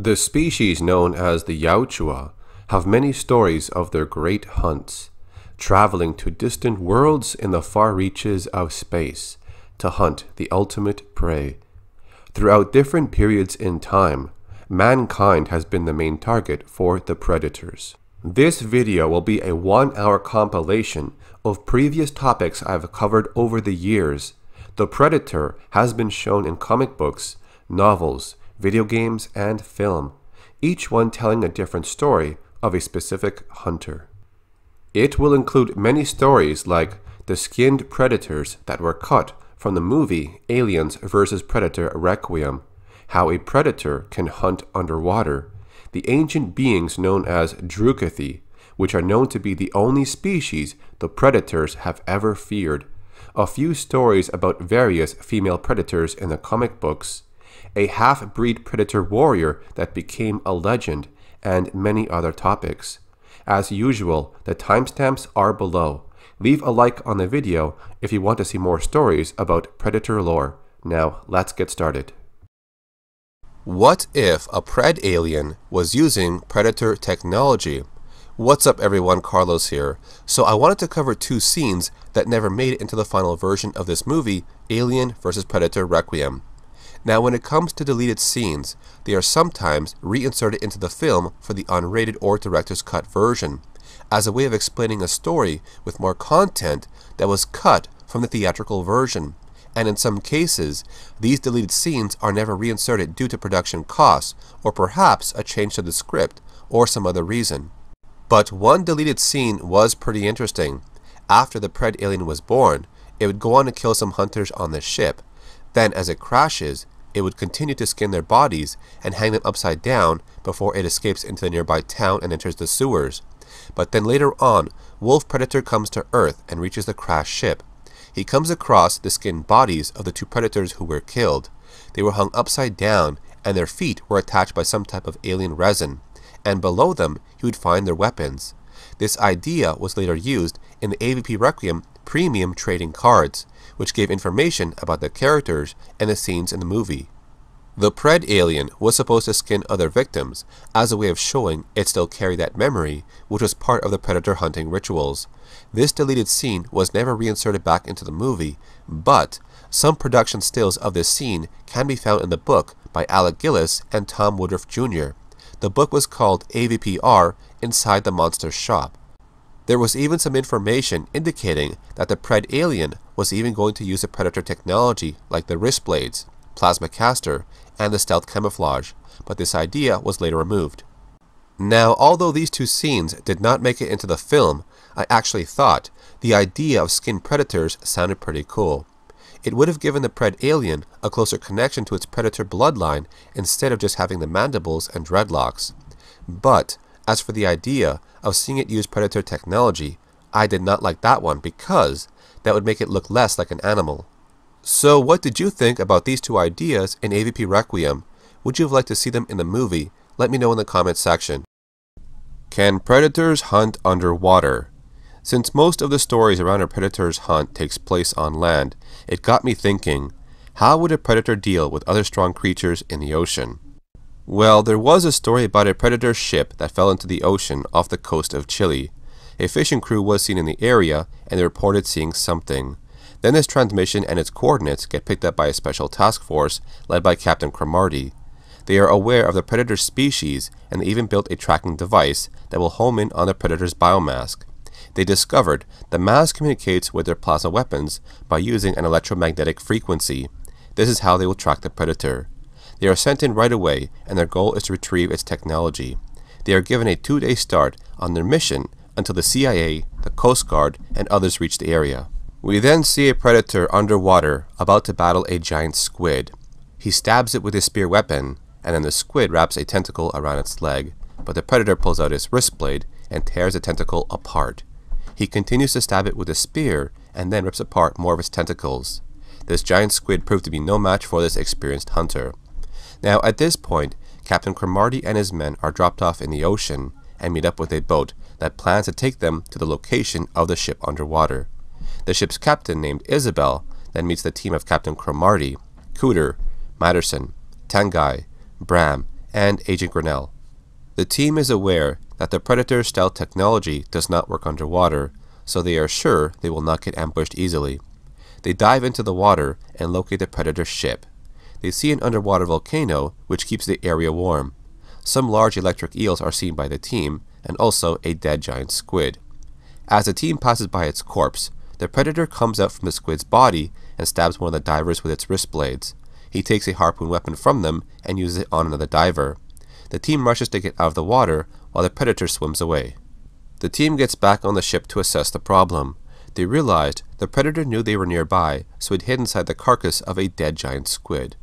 The species known as the Yautja have many stories of their great hunts, traveling to distant worlds in the far reaches of space to hunt the ultimate prey. Throughout different periods in time, mankind has been the main target for the predators. This video will be a one hour compilation of previous topics I've covered over the years. The predator has been shown in comic books, novels, video games, and film, each one telling a different story of a specific hunter. It will include many stories like the skinned predators that were cut from the movie Aliens vs. Predator Requiem, how a predator can hunt underwater, the ancient beings known as Drukathi, which are known to be the only species the predators have ever feared, a few stories about various female predators in the comic books, a half breed predator warrior that became a legend, and many other topics. As usual, the timestamps are below. Leave a like on the video if you want to see more stories about predator lore. Now, let's get started. What if a pred alien was using predator technology? What's up everyone, Carlos here. So I wanted to cover two scenes that never made it into the final version of this movie, Alien vs Predator Requiem. Now when it comes to deleted scenes, they are sometimes reinserted into the film for the unrated or director's cut version, as a way of explaining a story with more content that was cut from the theatrical version. And in some cases, these deleted scenes are never reinserted due to production costs, or perhaps a change to the script, or some other reason. But one deleted scene was pretty interesting. After the Pred alien was born, it would go on to kill some hunters on the ship, then, as it crashes, it would continue to skin their bodies and hang them upside down before it escapes into the nearby town and enters the sewers. But then later on, Wolf Predator comes to Earth and reaches the crashed ship. He comes across the skinned bodies of the two predators who were killed. They were hung upside down and their feet were attached by some type of alien resin, and below them he would find their weapons. This idea was later used in the AVP Requiem premium trading cards, which gave information about the characters and the scenes in the movie. The Pred alien was supposed to skin other victims as a way of showing it still carried that memory, which was part of the predator hunting rituals. This deleted scene was never reinserted back into the movie, but some production stills of this scene can be found in the book by Alec Gillis and Tom Woodruff Jr. The book was called AVPR Inside the Monster Shop. There was even some information indicating that the Pred alien was even going to use a Predator technology like the wrist blades, plasma caster, and the stealth camouflage, but this idea was later removed. Now, although these two scenes did not make it into the film, I actually thought the idea of skin predators sounded pretty cool. It would have given the Pred alien a closer connection to its predator bloodline instead of just having the mandibles and dreadlocks. But as for the idea of seeing it use Predator technology, I did not like that one because that would make it look less like an animal. So what did you think about these two ideas in AVP Requiem? Would you have liked to see them in the movie? Let me know in the comments section. Can predators hunt underwater? Since most of the stories around a predator's hunt takes place on land, it got me thinking, how would a predator deal with other strong creatures in the ocean? Well, there was a story about a predator ship that fell into the ocean off the coast of Chile. A fishing crew was seen in the area and they reported seeing something. Then this transmission and its coordinates get picked up by a special task force led by Captain Cromartie. They are aware of the predator species and they even built a tracking device that will home in on the predator's biomask. They discovered the mask communicates with their plasma weapons by using an electromagnetic frequency. This is how they will track the predator. They are sent in right away, and their goal is to retrieve its technology. They are given a two day start on their mission until the CIA, the Coast Guard, and others reach the area. We then see a predator underwater about to battle a giant squid. He stabs it with his spear weapon, and then the squid wraps a tentacle around its leg, but the predator pulls out his wrist blade and tears the tentacle apart. He continues to stab it with a spear and then rips apart more of its tentacles. This giant squid proved to be no match for this experienced hunter. Now, at this point, Captain Cromartie and his men are dropped off in the ocean and meet up with a boat that plans to take them to the location of the ship underwater. The ship's captain, named Isabel, then meets the team of Captain Cromartie, Cooter, Matterson, Tanguy, Bram, and Agent Grinnell. The team is aware that the Predator's stealth technology does not work underwater, so they are sure they will not get ambushed easily. They dive into the water and locate the Predator's ship. They see an underwater volcano, which keeps the area warm. Some large electric eels are seen by the team, and also a dead giant squid. As the team passes by its corpse, the predator comes out from the squid's body and stabs one of the divers with its wrist blades. He takes a harpoon weapon from them and uses it on another diver. The team rushes to get out of the water while the predator swims away. The team gets back on the ship to assess the problem. They realized the predator knew they were nearby, so it hid inside the carcass of a dead giant squid.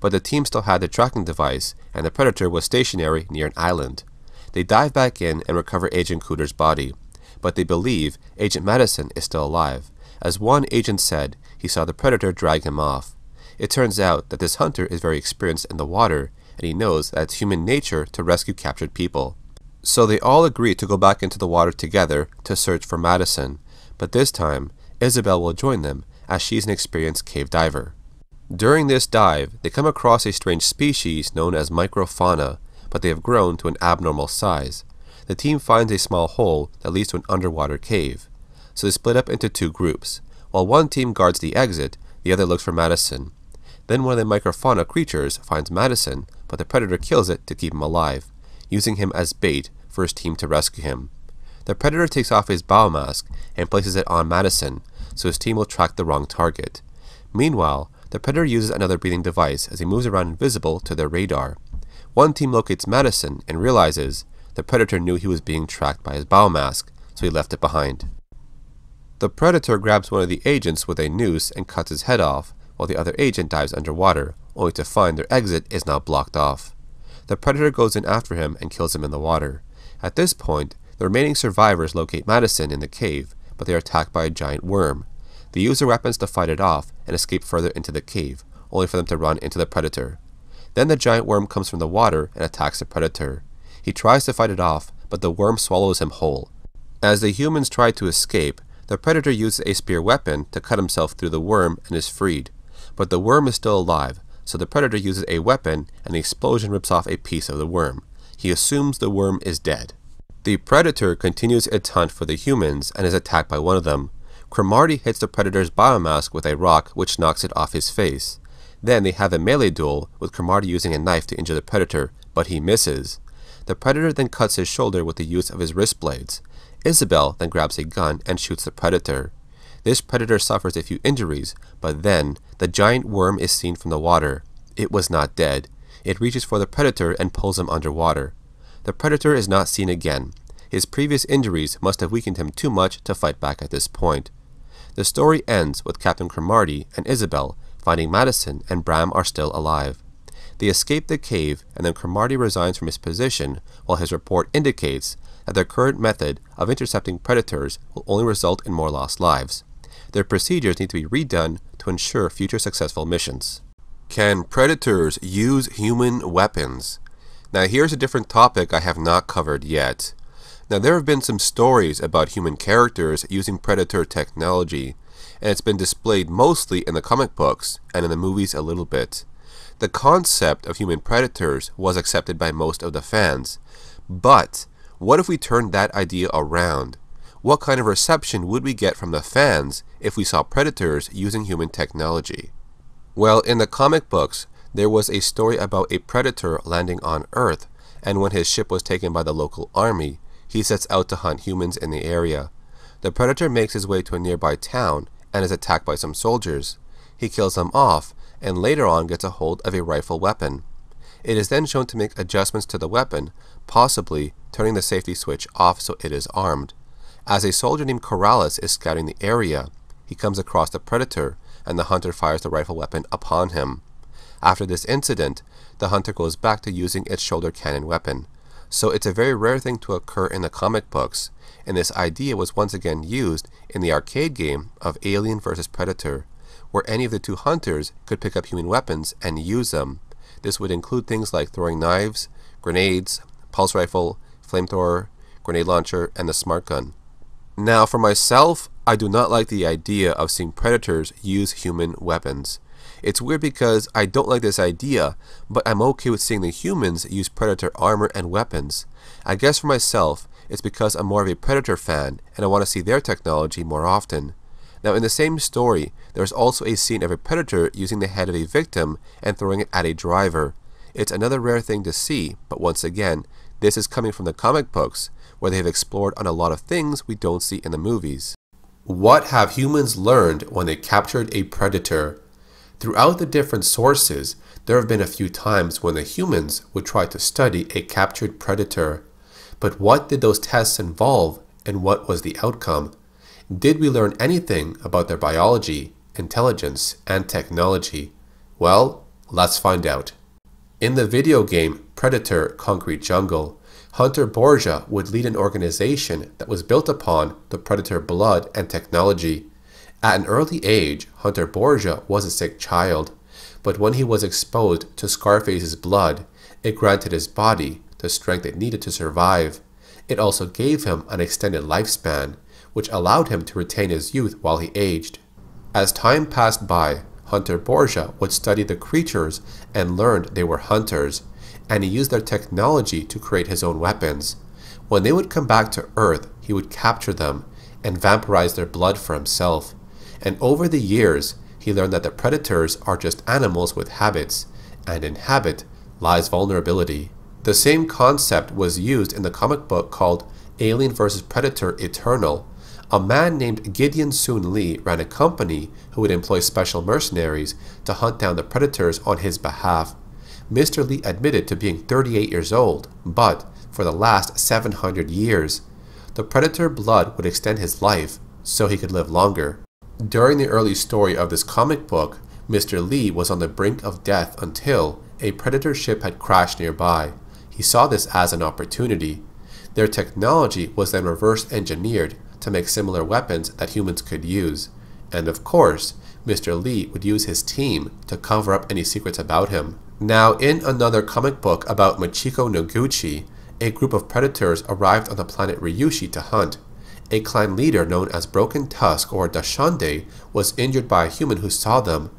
But the team still had the tracking device, and the predator was stationary near an island. They dive back in and recover Agent Cooter's body, but they believe Agent Madison is still alive. As one agent said, he saw the predator drag him off. It turns out that this hunter is very experienced in the water and he knows that it's human nature to rescue captured people. So they all agree to go back into the water together to search for Madison, but this time, Isabel will join them as she's an experienced cave diver. During this dive, they come across a strange species known as microfauna, but they have grown to an abnormal size. The team finds a small hole that leads to an underwater cave, so they split up into two groups. While one team guards the exit, the other looks for Madison. Then one of the microfauna creatures finds Madison, but the predator kills it to keep him alive, using him as bait for his team to rescue him. The predator takes off his biomask and places it on Madison, so his team will track the wrong target. Meanwhile, the predator uses another breathing device as he moves around invisible to their radar. One team locates Madison and realizes the predator knew he was being tracked by his biomask, so he left it behind. The predator grabs one of the agents with a noose and cuts his head off, while the other agent dives underwater, only to find their exit is now blocked off. The predator goes in after him and kills him in the water. At this point, the remaining survivors locate Madison in the cave, but they are attacked by a giant worm. They use their weapons to fight it off and escape further into the cave, only for them to run into the predator. Then the giant worm comes from the water and attacks the predator. He tries to fight it off, but the worm swallows him whole. As the humans try to escape, the predator uses a spear weapon to cut himself through the worm and is freed. But the worm is still alive, so the predator uses a weapon and the explosion rips off a piece of the worm. He assumes the worm is dead. The predator continues its hunt for the humans and is attacked by one of them. Cromartie hits the predator's biomask with a rock which knocks it off his face. Then they have a melee duel with Cromartie using a knife to injure the predator, but he misses. The predator then cuts his shoulder with the use of his wrist blades. Isabel then grabs a gun and shoots the predator. This predator suffers a few injuries, but then the giant worm is seen from the water. It was not dead. It reaches for the predator and pulls him underwater. The predator is not seen again. His previous injuries must have weakened him too much to fight back at this point. The story ends with Captain Cromartie and Isabel finding Madison and Bram are still alive. They escape the cave, and then Cromartie resigns from his position, while his report indicates that their current method of intercepting predators will only result in more lost lives. Their procedures need to be redone to ensure future successful missions. Can predators use human weapons? Now, here's a different topic I have not covered yet. Now, there have been some stories about human characters using predator technology, and it's been displayed mostly in the comic books and in the movies a little bit. The concept of human predators was accepted by most of the fans, but what if we turned that idea around? What kind of reception would we get from the fans if we saw predators using human technology? Well, in the comic books, there was a story about a predator landing on Earth, and when his ship was taken by the local army, he sets out to hunt humans in the area. The predator makes his way to a nearby town and is attacked by some soldiers. He kills them off and later on gets a hold of a rifle weapon. It is then shown to make adjustments to the weapon, possibly turning the safety switch off so it is armed. As a soldier named Corrales is scouting the area, he comes across the predator and the hunter fires the rifle weapon upon him. After this incident, the hunter goes back to using its shoulder cannon weapon. So it's a very rare thing to occur in the comic books, and this idea was once again used in the arcade game of Alien vs. Predator, where any of the two hunters could pick up human weapons and use them. This would include things like throwing knives, grenades, pulse rifle, flamethrower, grenade launcher, and the smart gun. Now, for myself, I do not like the idea of seeing predators use human weapons. It's weird because I don't like this idea, but I'm okay with seeing the humans use Predator armor and weapons. I guess for myself, it's because I'm more of a Predator fan and I want to see their technology more often. Now, in the same story, there's also a scene of a predator using the head of a victim and throwing it at a driver. It's another rare thing to see, but once again, this is coming from the comic books, where they have explored on a lot of things we don't see in the movies. What have humans learned when they captured a predator? Throughout the different sources, there have been a few times when the humans would try to study a captured predator. But what did those tests involve, and what was the outcome? Did we learn anything about their biology, intelligence, and technology? Well, let's find out. In the video game Predator Concrete Jungle, Hunter Borgia would lead an organization that was built upon the Predator blood and technology. At an early age, Hunter Borgia was a sick child, but when he was exposed to Scarface's blood, it granted his body the strength it needed to survive. It also gave him an extended lifespan, which allowed him to retain his youth while he aged. As time passed by, Hunter Borgia would study the creatures and learned they were hunters, and he used their technology to create his own weapons. When they would come back to Earth, he would capture them and vampirize their blood for himself. And over the years, he learned that the predators are just animals with habits, and in habit lies vulnerability. The same concept was used in the comic book called Alien vs. Predator Eternal, a man named Gideon Soon Lee ran a company who would employ special mercenaries to hunt down the predators on his behalf. Mr. Lee admitted to being 38 years old, but for the last 700 years, the predator blood would extend his life so he could live longer. During the early story of this comic book, Mr. Lee was on the brink of death until a predator ship had crashed nearby. He saw this as an opportunity. Their technology was then reverse engineered to make similar weapons that humans could use. And of course, Mr. Lee would use his team to cover up any secrets about him. Now, in another comic book about Machiko Noguchi, a group of predators arrived on the planet Ryushi to hunt. A clan leader known as Broken Tusk or Dashande was injured by a human who saw them,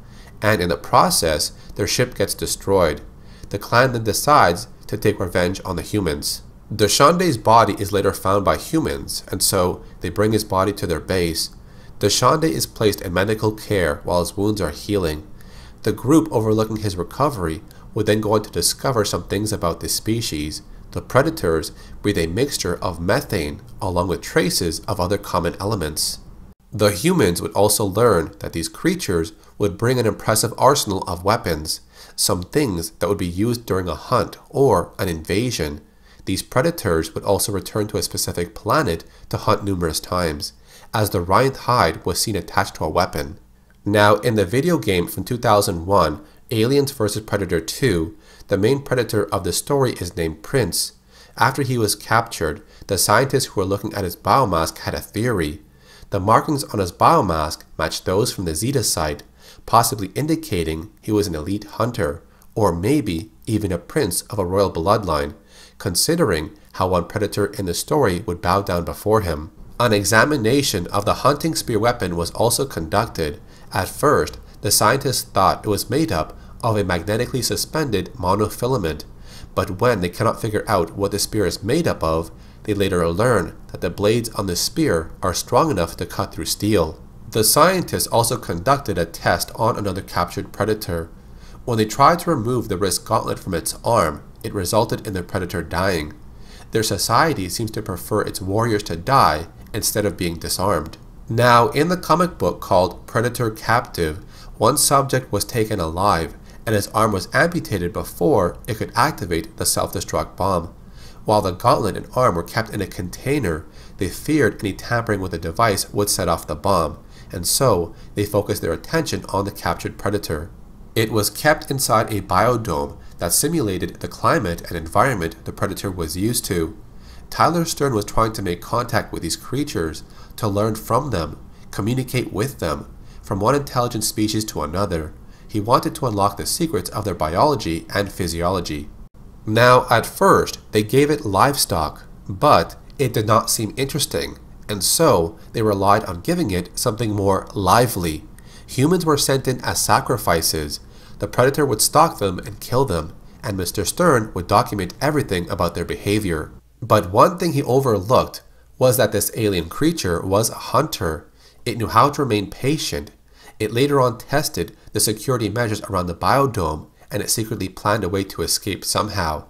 and in the process, their ship gets destroyed. The clan then decides to take revenge on the humans. Dashande's body is later found by humans, and so they bring his body to their base. Dashande is placed in medical care while his wounds are healing. The group overlooking his recovery would then go on to discover some things about this species. The predators breathe a mixture of methane along with traces of other common elements. The humans would also learn that these creatures would bring an impressive arsenal of weapons, some things that would be used during a hunt or an invasion. These predators would also return to a specific planet to hunt numerous times, as the Rhynth hide was seen attached to a weapon. Now, in the video game from 2001, Aliens vs. Predator 2, the main predator of the story is named Prince. After he was captured, the scientists who were looking at his biomask had a theory. The markings on his biomask matched those from the Zeta site, possibly indicating he was an elite hunter, or maybe even a prince of a royal bloodline, considering how one predator in the story would bow down before him. An examination of the hunting spear weapon was also conducted. At first, the scientists thought it was made up of a magnetically suspended monofilament, but when they cannot figure out what the spear is made up of, they later learn that the blades on the spear are strong enough to cut through steel. The scientists also conducted a test on another captured predator. When they tried to remove the wrist gauntlet from its arm, it resulted in the predator dying. Their society seems to prefer its warriors to die instead of being disarmed. Now, in the comic book called Predator Captive, one subject was taken alive and his arm was amputated before it could activate the self-destruct bomb. While the gauntlet and arm were kept in a container, they feared any tampering with the device would set off the bomb, and so they focused their attention on the captured predator. It was kept inside a biodome that simulated the climate and environment the predator was used to. Tyler Stern was trying to make contact with these creatures to learn from them, communicate with them, from one intelligent species to another. He wanted to unlock the secrets of their biology and physiology. Now, at first, they gave it livestock, but it did not seem interesting, and so they relied on giving it something more lively. Humans were sent in as sacrifices. The Predator would stalk them and kill them, and Mr. Stern would document everything about their behavior. But one thing he overlooked was that this alien creature was a hunter. It knew how to remain patient. It later on tested the security measures around the biodome and it secretly planned a way to escape somehow.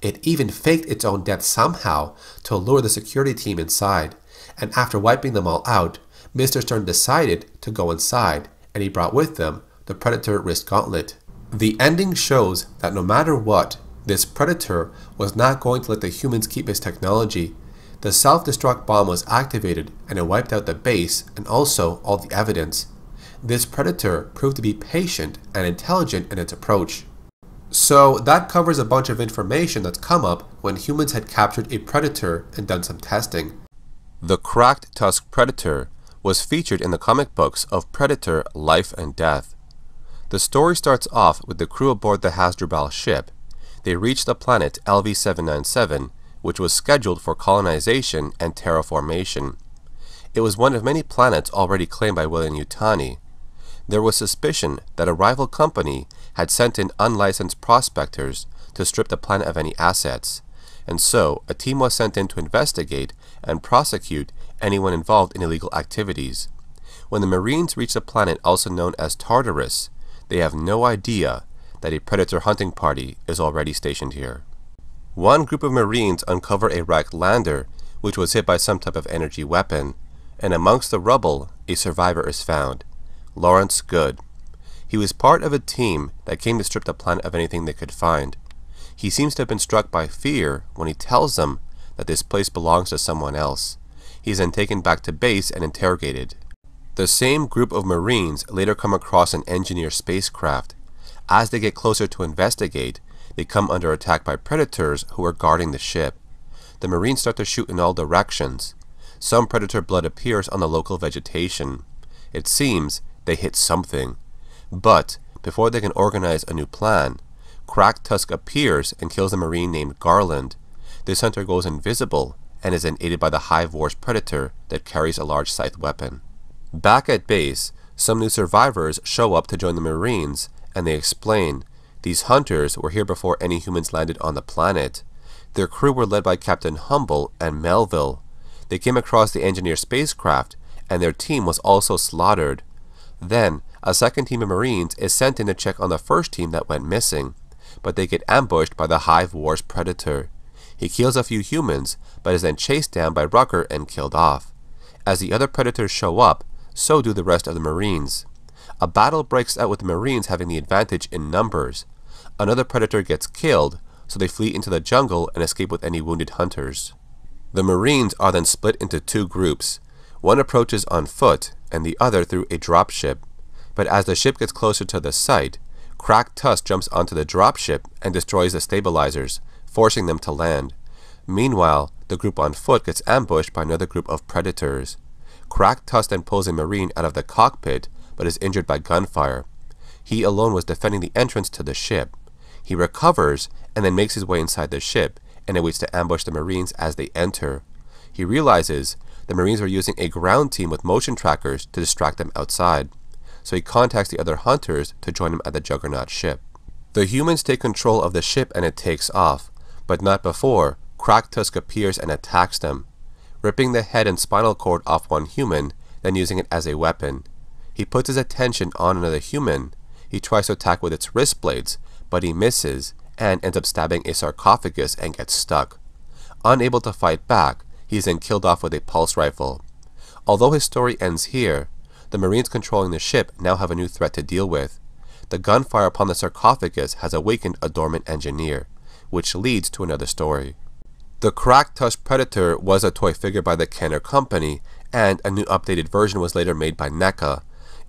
It even faked its own death somehow to lure the security team inside. And after wiping them all out, Mr. Stern decided to go inside and he brought with them the Predator wrist gauntlet. The ending shows that no matter what, this Predator was not going to let the humans keep his technology. The self destruct bomb was activated and it wiped out the base and also all the evidence. This Predator proved to be patient and intelligent in its approach. So that covers a bunch of information that's come up when humans had captured a predator and done some testing. The cracked tusk predator was featured in the comic books of Predator Life and Death. The story starts off with the crew aboard the Hasdrubal ship. They reach the planet LV-797, which was scheduled for colonization and terraformation. It was one of many planets already claimed by Weyland-Yutani. There was suspicion that a rival company had sent in unlicensed prospectors to strip the planet of any assets, and so a team was sent in to investigate and prosecute anyone involved in illegal activities. When the Marines reach the planet also known as Tartarus, they have no idea that a predator hunting party is already stationed here. One group of Marines uncover a wrecked lander which was hit by some type of energy weapon, and amongst the rubble a survivor is found, Lawrence Good. He was part of a team that came to strip the planet of anything they could find. He seems to have been struck by fear when he tells them that this place belongs to someone else. He is then taken back to base and interrogated. The same group of Marines later come across an engineer spacecraft. As they get closer to investigate, they come under attack by predators who are guarding the ship. The Marines start to shoot in all directions. Some predator blood appears on the local vegetation. It seems they hit something. But before they can organize a new plan, Crack Tusk appears and kills a marine named Garland. This hunter goes invisible and is then aided by the Hive Wars predator that carries a large scythe weapon. Back at base, some new survivors show up to join the Marines and they explain these hunters were here before any humans landed on the planet. Their crew were led by Captain Humble and Melville. They came across the engineer spacecraft and their team was also slaughtered. Then, a second team of Marines is sent in to check on the first team that went missing, but they get ambushed by the Hive Wars predator. He kills a few humans, but is then chased down by Rucker and killed off. As the other predators show up, so do the rest of the Marines. A battle breaks out with the Marines having the advantage in numbers. Another predator gets killed, so they flee into the jungle and escape with any wounded hunters. The Marines are then split into two groups. One approaches on foot, and the other through a dropship but as the ship gets closer to the site, Crack Tusk jumps onto the dropship and destroys the stabilizers, forcing them to land. Meanwhile, the group on foot gets ambushed by another group of predators. Crack Tusk then pulls a marine out of the cockpit, but is injured by gunfire. He alone was defending the entrance to the ship. He recovers and then makes his way inside the ship and awaits to ambush the marines as they enter. He realizes the marines are using a ground team with motion trackers to distract them outside so he contacts the other hunters to join him at the Juggernaut ship. The humans take control of the ship and it takes off, but not before Crack Tusk appears and attacks them, ripping the head and spinal cord off one human, then using it as a weapon. He puts his attention on another human. He tries to attack with its wrist blades, but he misses and ends up stabbing a sarcophagus and gets stuck. Unable to fight back, he is then killed off with a pulse rifle. Although his story ends here, the Marines controlling the ship now have a new threat to deal with. The gunfire upon the sarcophagus has awakened a dormant engineer, which leads to another story. The Crack Tusk Predator was a toy figure by the Kenner Company, and a new updated version was later made by NECA.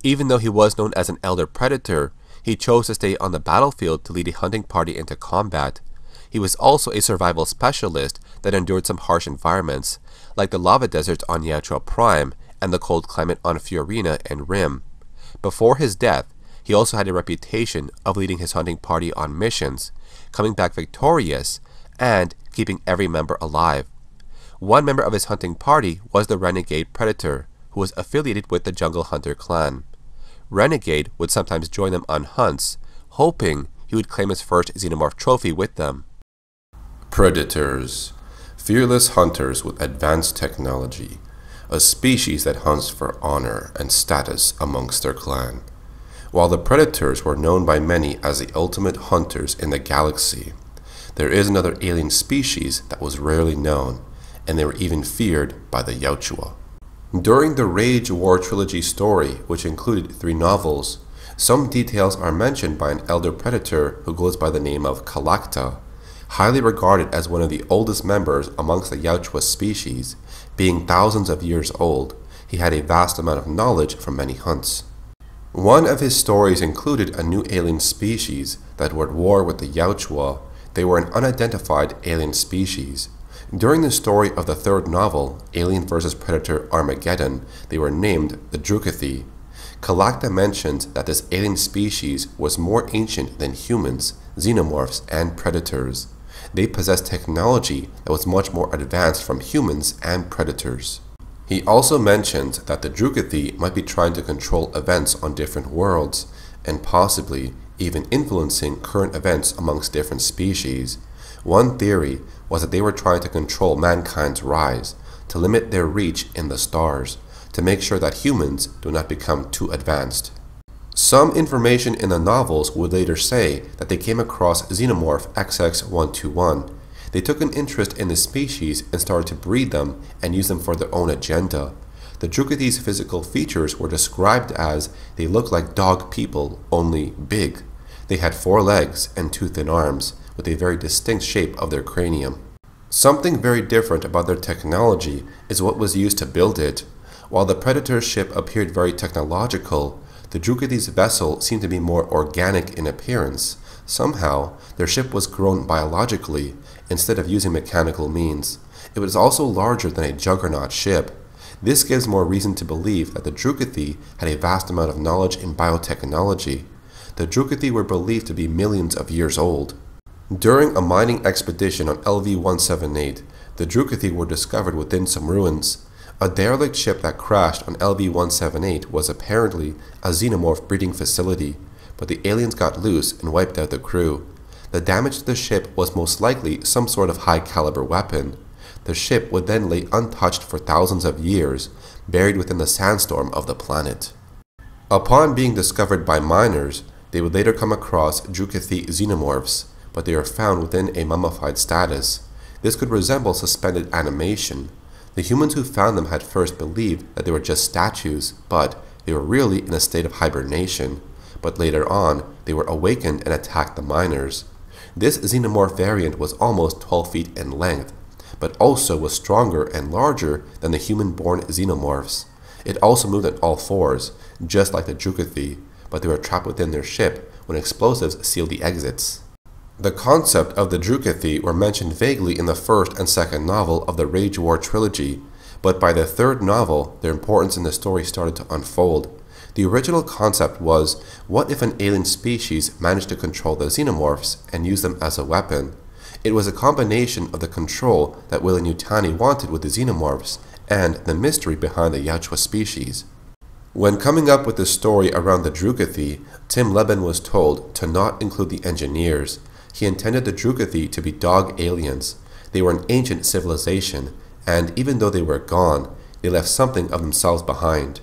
Even though he was known as an elder predator, he chose to stay on the battlefield to lead a hunting party into combat. He was also a survival specialist that endured some harsh environments, like the lava deserts on Yautja Prime and the cold climate on Fiorina and Rim. Before his death, he also had a reputation of leading his hunting party on missions, coming back victorious, and keeping every member alive. One member of his hunting party was the renegade Predator, who was affiliated with the Jungle Hunter clan. Renegade would sometimes join them on hunts, hoping he would claim his first xenomorph trophy with them. Predators Fearless hunters with advanced technology, a species that hunts for honor and status amongst their clan. While the predators were known by many as the ultimate hunters in the galaxy, there is another alien species that was rarely known, and they were even feared by the Yautja. During the Rage War trilogy story, which included three novels, some details are mentioned by an elder predator who goes by the name of Kalacta, highly regarded as one of the oldest members amongst the Yautja species, being thousands of years old. He had a vast amount of knowledge from many hunts. One of his stories included a new alien species that were at war with the Yautja. They were an unidentified alien species. During the story of the third novel, Alien vs. Predator Armageddon, they were named the Drukathi. Kalacta mentions that this alien species was more ancient than humans, xenomorphs, and predators. They possessed technology that was much more advanced from humans and predators. He also mentioned that the Drukathi might be trying to control events on different worlds, and possibly even influencing current events amongst different species. One theory was that they were trying to control mankind's rise, to limit their reach in the stars, to make sure that humans do not become too advanced. Some information in the novels would later say that they came across Xenomorph XX121. They took an interest in the species and started to breed them and use them for their own agenda. The Drukathi's physical features were described as they looked like dog people, only big. They had four legs and two thin arms, with a very distinct shape of their cranium. Something very different about their technology is what was used to build it. While the predator ship appeared very technological, the Drukathi's vessel seemed to be more organic in appearance. Somehow, their ship was grown biologically instead of using mechanical means. It was also larger than a juggernaut ship. This gives more reason to believe that the Drukathi had a vast amount of knowledge in biotechnology. The Drukathi were believed to be millions of years old. During a mining expedition on LV-178, the Drukathi were discovered within some ruins. A derelict ship that crashed on LV-178 was apparently a xenomorph breeding facility, but the aliens got loose and wiped out the crew. The damage to the ship was most likely some sort of high-caliber weapon. The ship would then lay untouched for thousands of years, buried within the sandstorm of the planet. Upon being discovered by miners, they would later come across Drukathi xenomorphs, but they are found within a mummified status. This could resemble suspended animation. The humans who found them had first believed that they were just statues, but they were really in a state of hibernation. But later on, they were awakened and attacked the miners. This xenomorph variant was almost 12 feet in length, but also was stronger and larger than the human-born xenomorphs. It also moved on all fours, just like the Drukathi, but they were trapped within their ship when explosives sealed the exits. The concept of the Drukathi were mentioned vaguely in the first and second novel of the Rage War trilogy, but by the third novel, their importance in the story started to unfold. The original concept was, what if an alien species managed to control the xenomorphs and use them as a weapon? It was a combination of the control that Weyland-Yutani wanted with the xenomorphs and the mystery behind the Yautja species. When coming up with the story around the Drukathi, Tim Lebbon was told to not include the engineers, he intended the Drukathi to be dog aliens. They were an ancient civilization, and even though they were gone, they left something of themselves behind.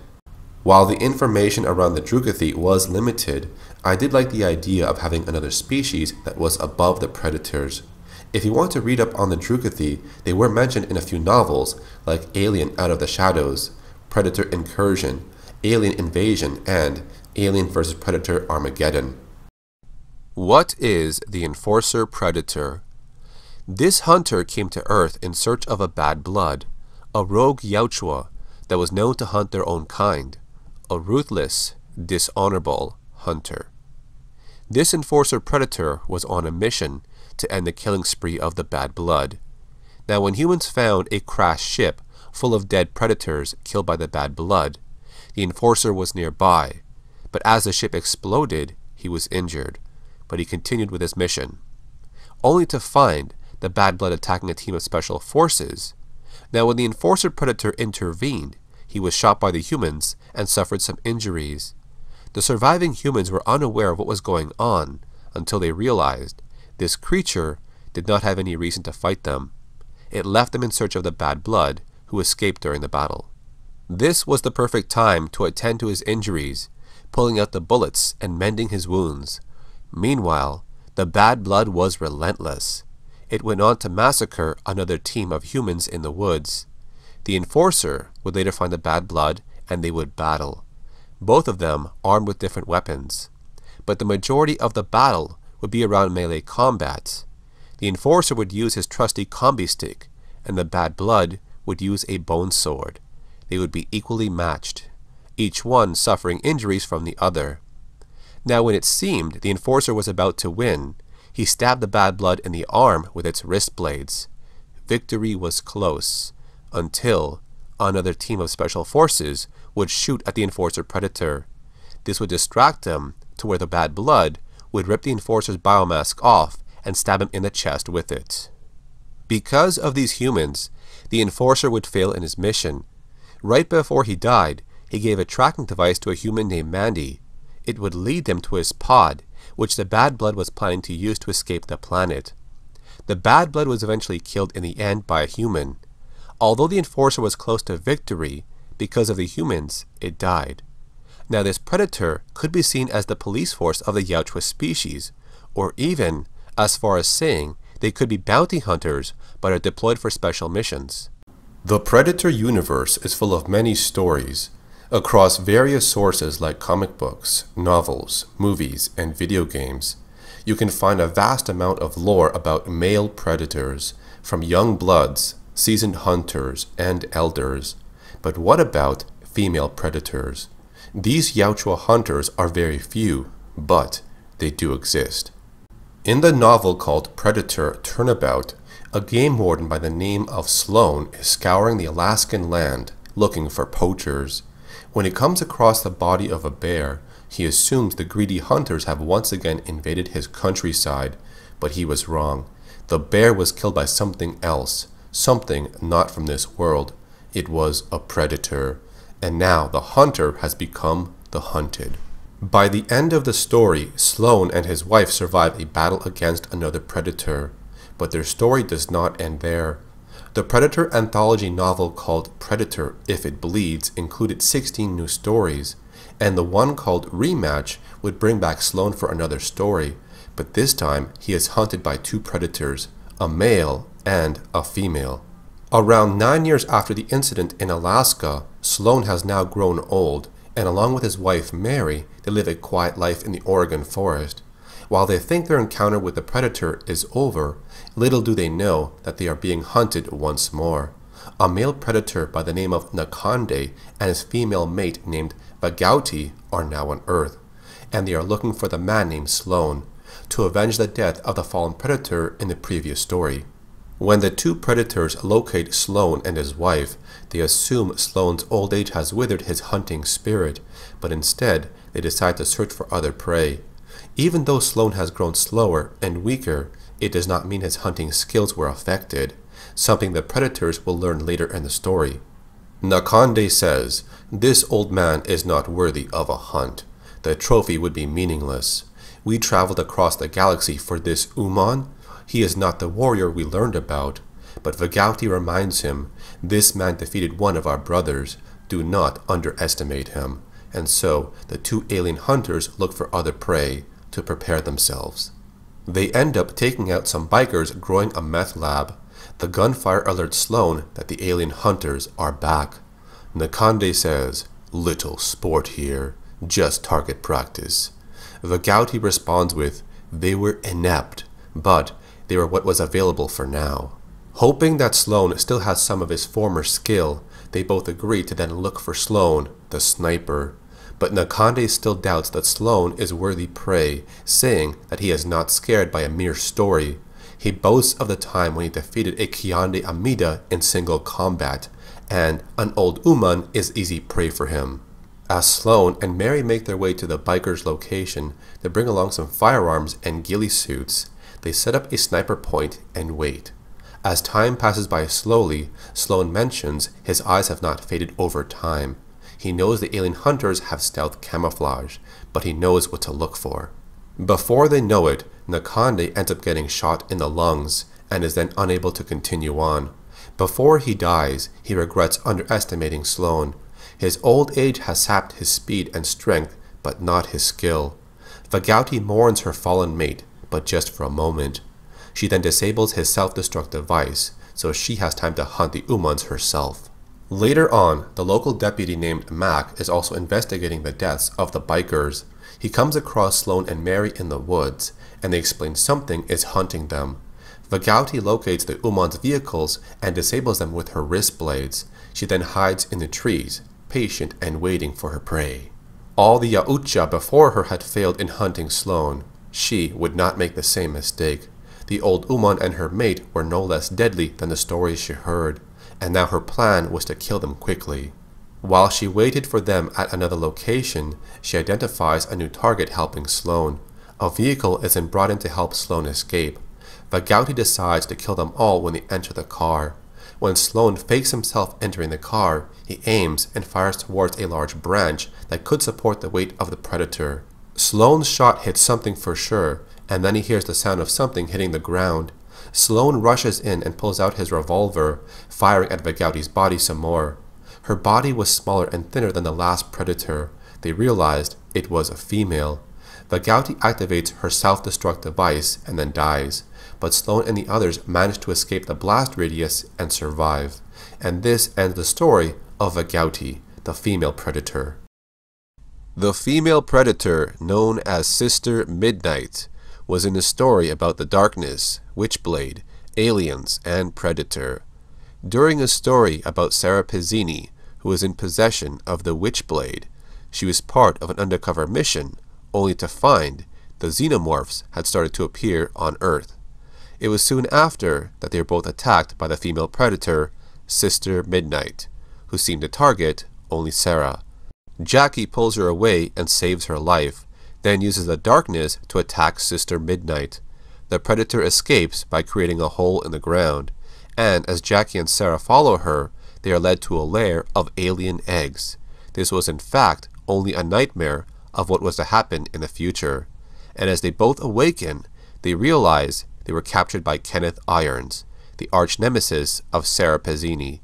While the information around the Drukathi was limited, I did like the idea of having another species that was above the predators. If you want to read up on the Drukathi, they were mentioned in a few novels like Alien Out of the Shadows, Predator Incursion, Alien Invasion, and Alien vs. Predator Armageddon. What is the Enforcer Predator? This hunter came to Earth in search of a bad blood, a rogue Yautja that was known to hunt their own kind, a ruthless, dishonorable hunter. This Enforcer Predator was on a mission to end the killing spree of the bad blood. Now when humans found a crashed ship full of dead predators killed by the bad blood, the Enforcer was nearby, but as the ship exploded, he was injured but he continued with his mission, only to find the bad blood attacking a team of special forces. Now, when the enforcer predator intervened, he was shot by the humans and suffered some injuries. The surviving humans were unaware of what was going on until they realized this creature did not have any reason to fight them. It left them in search of the bad blood who escaped during the battle. This was the perfect time to attend to his injuries, pulling out the bullets and mending his wounds. Meanwhile, the bad blood was relentless. It went on to massacre another team of humans in the woods. The enforcer would later find the bad blood and they would battle, both of them armed with different weapons. But the majority of the battle would be around melee combat. The enforcer would use his trusty combi stick, and the bad blood would use a bone sword. They would be equally matched, each one suffering injuries from the other. Now, when it seemed the enforcer was about to win, he stabbed the bad blood in the arm with its wrist blades. Victory was close, until another team of special forces would shoot at the enforcer predator. This would distract them to where the bad blood would rip the enforcer's biomask off and stab him in the chest with it. Because of these humans, the enforcer would fail in his mission. Right before he died, he gave a tracking device to a human named Mandy. It would lead them to his pod, which the Bad Blood was planning to use to escape the planet. The Bad Blood was eventually killed in the end by a human. Although the Enforcer was close to victory, because of the humans, it died. Now this predator could be seen as the police force of the Yautja species, or even, as far as saying, they could be bounty hunters but are deployed for special missions. The Predator universe is full of many stories. Across various sources like comic books, novels, movies, and video games, you can find a vast amount of lore about male predators, from young bloods, seasoned hunters, and elders. But what about female predators? These Yautja hunters are very few, but they do exist. In the novel called Predator Turnabout, a game warden by the name of Sloan is scouring the Alaskan land looking for poachers. When he comes across the body of a bear, he assumes the greedy hunters have once again invaded his countryside, but he was wrong. The bear was killed by something else, something not from this world. It was a predator, and now the hunter has become the hunted. By the end of the story, Sloan and his wife survive a battle against another predator. But their story does not end there. The Predator anthology novel called Predator If It Bleeds included 16 new stories, and the one called Rematch would bring back Sloan for another story, but this time he is hunted by two predators, a male and a female. Around nine years after the incident in Alaska, Sloan has now grown old, and along with his wife Mary, they live a quiet life in the Oregon forest. While they think their encounter with the predator is over, little do they know that they are being hunted once more. A male predator by the name of Nakande and his female mate named Vagouti are now on Earth, and they are looking for the man named Sloan to avenge the death of the fallen predator in the previous story. When the two predators locate Sloan and his wife, they assume Sloan's old age has withered his hunting spirit, but instead they decide to search for other prey. Even though Sloan has grown slower and weaker, it does not mean his hunting skills were affected, something the predators will learn later in the story. Nakande says, This old man is not worthy of a hunt. The trophy would be meaningless. We traveled across the galaxy for this Uman. He is not the warrior we learned about. But Vagouti reminds him, This man defeated one of our brothers. Do not underestimate him. And so the two alien hunters look for other prey to prepare themselves. They end up taking out some bikers growing a meth lab. The gunfire alerts Sloan that the alien hunters are back. Nakande says, Little sport here, just target practice. Vagouti responds with, They were inept, but they were what was available for now. Hoping that Sloan still has some of his former skill, they both agree to then look for Sloan, the sniper, but Nakande still doubts that Sloan is worthy prey, saying that he is not scared by a mere story. He boasts of the time when he defeated a Kainde Amedha in single combat, and an old Uman is easy prey for him. As Sloan and Mary make their way to the biker's location, they bring along some firearms and ghillie suits. They set up a sniper point and wait. As time passes by slowly, Sloan mentions his eyes have not faded over time. He knows the alien hunters have stealth camouflage, but he knows what to look for. Before they know it, Nakande ends up getting shot in the lungs and is then unable to continue on. Before he dies, he regrets underestimating Sloan. His old age has sapped his speed and strength, but not his skill. Vagouti mourns her fallen mate, but just for a moment. She then disables his self-destruct device, so she has time to hunt the Umans herself. Later on, the local deputy named Mac is also investigating the deaths of the bikers. He comes across Sloan and Mary in the woods, and they explain something is hunting them. Vagouti locates the Uman's vehicles and disables them with her wrist blades. She then hides in the trees, patient and waiting for her prey. All the Yautja before her had failed in hunting Sloan. She would not make the same mistake. The old Uman and her mate were no less deadly than the stories she heard, and now her plan was to kill them quickly. While she waited for them at another location, she identifies a new target helping Sloan. A vehicle is then brought in to help Sloan escape. Vagouti decides to kill them all when they enter the car. When Sloan fakes himself entering the car, he aims and fires towards a large branch that could support the weight of the predator. Sloan's shot hits something for sure, and then he hears the sound of something hitting the ground. Sloan rushes in and pulls out his revolver, firing at Vagouti's body some more. Her body was smaller and thinner than the last predator. They realized it was a female. Vagouti activates her self-destruct device and then dies, but Sloan and the others manage to escape the blast radius and survive. And this ends the story of Vagouti, the female predator. The female predator, known as Sister Midnight, was in a story about the darkness, Witchblade, aliens, and Predator. During a story about Sarah Pezzini, who was in possession of the Witchblade, she was part of an undercover mission, only to find the xenomorphs had started to appear on Earth. It was soon after that they were both attacked by the female predator, Sister Midnight, who seemed to target only Sarah. Jackie pulls her away and saves her life, then uses the darkness to attack Sister Midnight. The predator escapes by creating a hole in the ground, and as Jackie and Sarah follow her, they are led to a lair of alien eggs. This was in fact only a nightmare of what was to happen in the future. And as they both awaken, they realize they were captured by Kenneth Irons, the arch nemesis of Sarah Pezzini.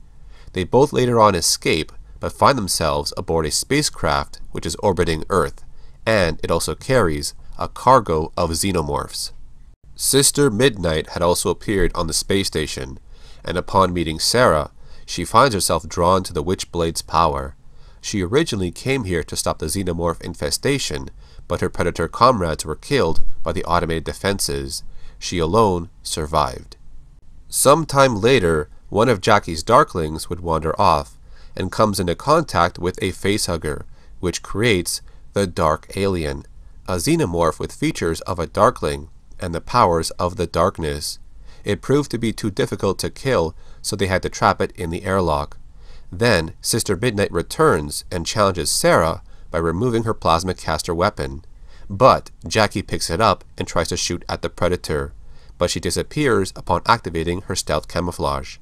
They both later on escape, but find themselves aboard a spacecraft which is orbiting Earth, and it also carries a cargo of xenomorphs. Sister Midnight had also appeared on the space station, and upon meeting Sarah, she finds herself drawn to the Witchblade's power. She originally came here to stop the xenomorph infestation, but her predator comrades were killed by the automated defenses. She alone survived. Some time later, one of Jackie's darklings would wander off and comes into contact with a facehugger, which creates the Dark Alien, a xenomorph with features of a Darkling and the powers of the darkness. It proved to be too difficult to kill, so they had to trap it in the airlock. Then, Sister Midnight returns and challenges Sarah by removing her plasma caster weapon. But Jackie picks it up and tries to shoot at the Predator, but she disappears upon activating her stealth camouflage.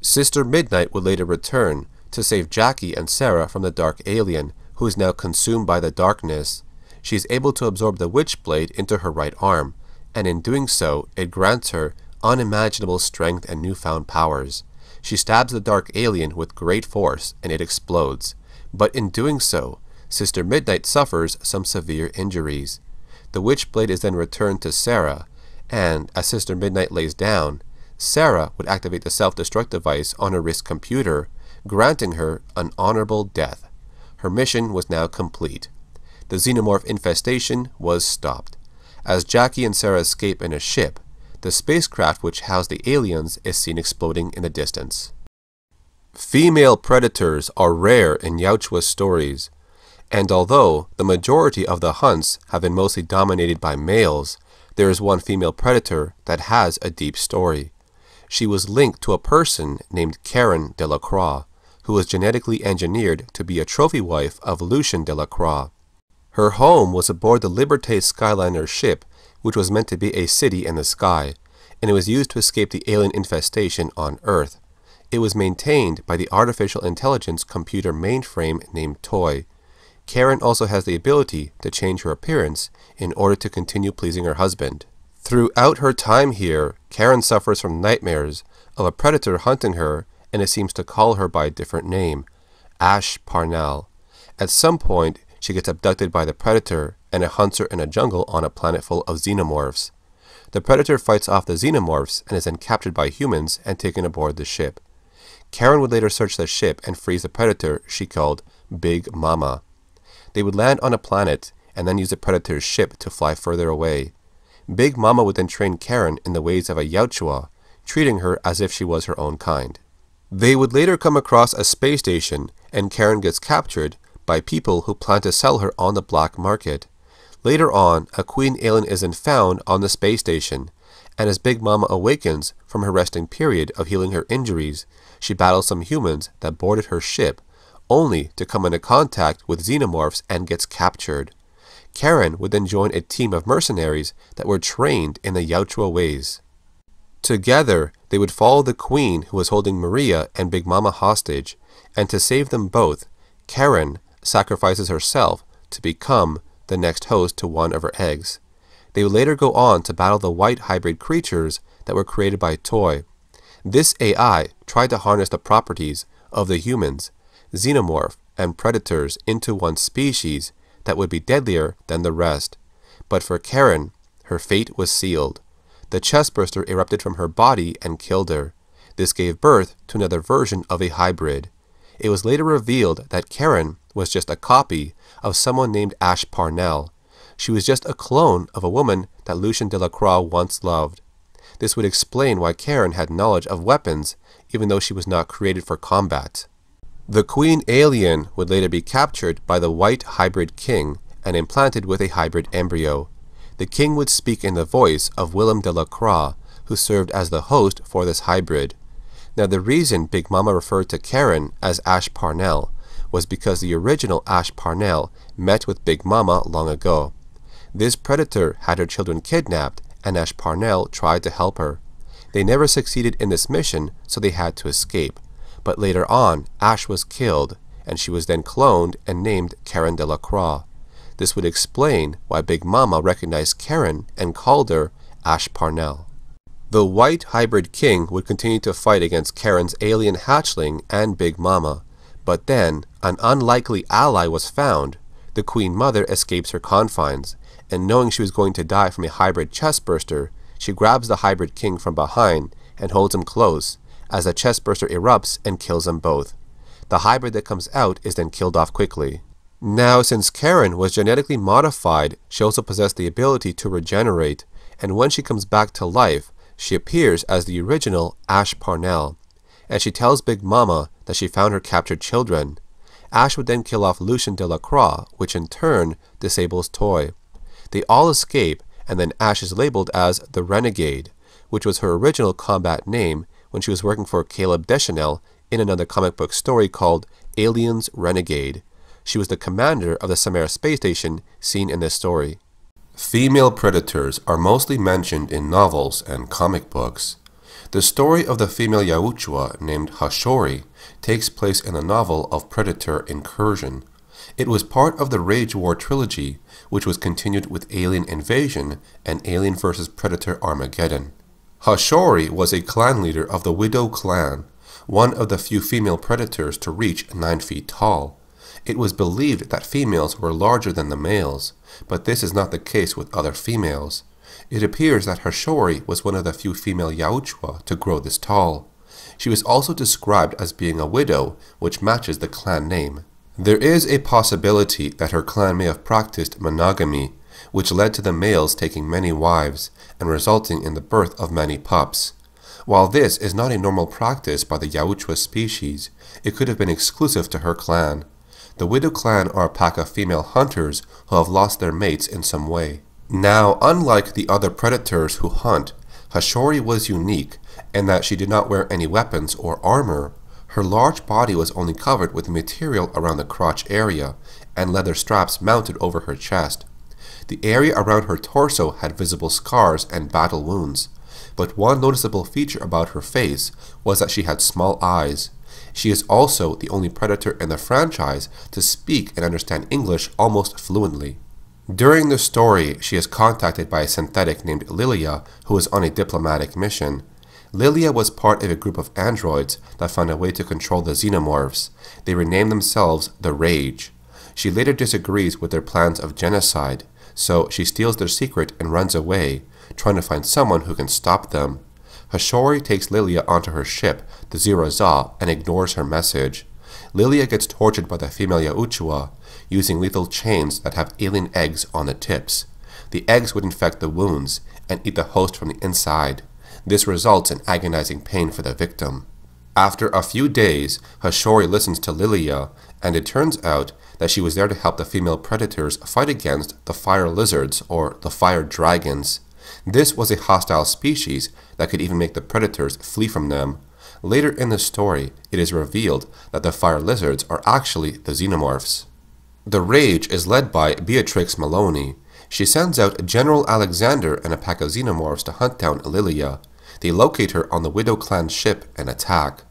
Sister Midnight would later return to save Jackie and Sarah from the Dark Alien, who is now consumed by the darkness. She is able to absorb the witch blade into her right arm, and in doing so, it grants her unimaginable strength and newfound powers. She stabs the dark alien with great force, and it explodes. But in doing so, Sister Midnight suffers some severe injuries. The Witchblade is then returned to Sarah, and as Sister Midnight lays down, Sarah would activate the self-destruct device on her wrist computer, granting her an honorable death. Her mission was now complete. The xenomorph infestation was stopped. As Jackie and Sarah escape in a ship, the spacecraft which housed the aliens is seen exploding in the distance. Female predators are rare in Yautja's stories, and although the majority of the hunts have been mostly dominated by males, there is one female predator that has a deep story. She was linked to a person named Karen Delacroix, who was genetically engineered to be a trophy wife of Lucien Delacroix. Her home was aboard the Liberté Skyliner ship, which was meant to be a city in the sky, and it was used to escape the alien infestation on Earth. It was maintained by the artificial intelligence computer mainframe named Toy. Karen also has the ability to change her appearance in order to continue pleasing her husband. Throughout her time here, Karen suffers from nightmares of a predator hunting her and it seems to call her by a different name, Ash Parnell. At some point, she gets abducted by the predator and it hunts her in a jungle on a planet full of xenomorphs. The predator fights off the xenomorphs and is then captured by humans and taken aboard the ship. Karen would later search the ship and freeze the predator she called Big Momma. They would land on a planet and then use the predator's ship to fly further away. Big Momma would then train Karen in the ways of a Yautja, treating her as if she was her own kind. They would later come across a space station, and Karen gets captured by people who plan to sell her on the black market. Later on, a queen alien isn't found on the space station, and as Big Momma awakens from her resting period of healing her injuries, she battles some humans that boarded her ship, only to come into contact with xenomorphs and gets captured. Karen would then join a team of mercenaries that were trained in the Yautja ways. Together, they would follow the queen who was holding Maria and Big Momma hostage, and to save them both, Karen sacrifices herself to become the next host to one of her eggs. They would later go on to battle the white hybrid creatures that were created by Toy. This AI tried to harness the properties of the humans, xenomorph, and predators into one species that would be deadlier than the rest. But for Karen, her fate was sealed. The chestburster erupted from her body and killed her. This gave birth to another version of a hybrid. It was later revealed that Karen was just a copy of someone named Ash Parnell. She was just a clone of a woman that Lucien Delacroix once loved. This would explain why Karen had knowledge of weapons, even though she was not created for combat. The queen alien would later be captured by the white hybrid king and implanted with a hybrid embryo. The king would speak in the voice of Willem de la Croix, who served as the host for this hybrid. Now, the reason Big Momma referred to Karen as Ash Parnell was because the original Ash Parnell met with Big Momma long ago. This predator had her children kidnapped, and Ash Parnell tried to help her. They never succeeded in this mission, so they had to escape but later on, Ash was killed, and she was then cloned and named Karen Delacroix. This would explain why Big Momma recognized Karen and called her Ash Parnell. The white hybrid king would continue to fight against Karen's alien hatchling and Big Mama, but then an unlikely ally was found. The Queen Mother escapes her confines, and knowing she was going to die from a hybrid chestburster, she grabs the hybrid king from behind and holds him close, as a chestburster erupts and kills them both. The hybrid that comes out is then killed off quickly. Now, since Karen was genetically modified, she also possessed the ability to regenerate, and when she comes back to life, she appears as the original Ash Parnell, and she tells Big Momma that she found her captured children. Ash would then kill off Lucien Delacroix, which in turn disables Toy. They all escape, and then Ash is labeled as the Renegade, which was her original combat name when she was working for Caleb Deschanel in another comic book story called Aliens Renegade. She was the commander of the Samara space station seen in this story. Female predators are mostly mentioned in novels and comic books. The story of the female Yautja named Hashori takes place in the novel of Predator Incursion. It was part of the Rage War trilogy, which was continued with Alien Invasion and Alien vs. Predator Armageddon. Hashori was a clan leader of the Widow clan, one of the few female predators to reach 9 feet tall. It was believed that females were larger than the males, but this is not the case with other females. It appears that Hashori was one of the few female Yautja to grow this tall. She was also described as being a widow, which matches the clan name. There is a possibility that her clan may have practiced monogamy, which led to the males taking many wives and resulting in the birth of many pups. While this is not a normal practice by the Yautja species, it could have been exclusive to her clan. The Widow clan are a pack of female hunters who have lost their mates in some way. Now, unlike the other predators who hunt, Hashori was unique in that she did not wear any weapons or armor. Her large body was only covered with material around the crotch area and leather straps mounted over her chest. The area around her torso had visible scars and battle wounds. but one noticeable feature about her face was that she had small eyes. She is also the only predator in the franchise to speak and understand English almost fluently. During the story, she is contacted by a synthetic named Lilia who is on a diplomatic mission. Lilia was part of a group of androids that found a way to control the xenomorphs. They renamed themselves the Rage. She later disagrees with their plans of genocide, so she steals their secret and runs away, trying to find someone who can stop them. Hashori takes Lilia onto her ship, the Zero Za, and ignores her message. Lilia gets tortured by the female Yautja using lethal chains that have alien eggs on the tips. The eggs would infect the wounds and eat the host from the inside. This results in agonizing pain for the victim. After a few days, Hashori listens to Lilia, and it turns out that she was there to help the female predators fight against the fire lizards or the fire dragons. This was a hostile species that could even make the predators flee from them. Later in the story, it is revealed that the fire lizards are actually the xenomorphs. The Rage is led by Beatrix Maloney. She sends out General Alexander and a pack of xenomorphs to hunt down Lilia. They locate her on the Widow clan's ship and attack.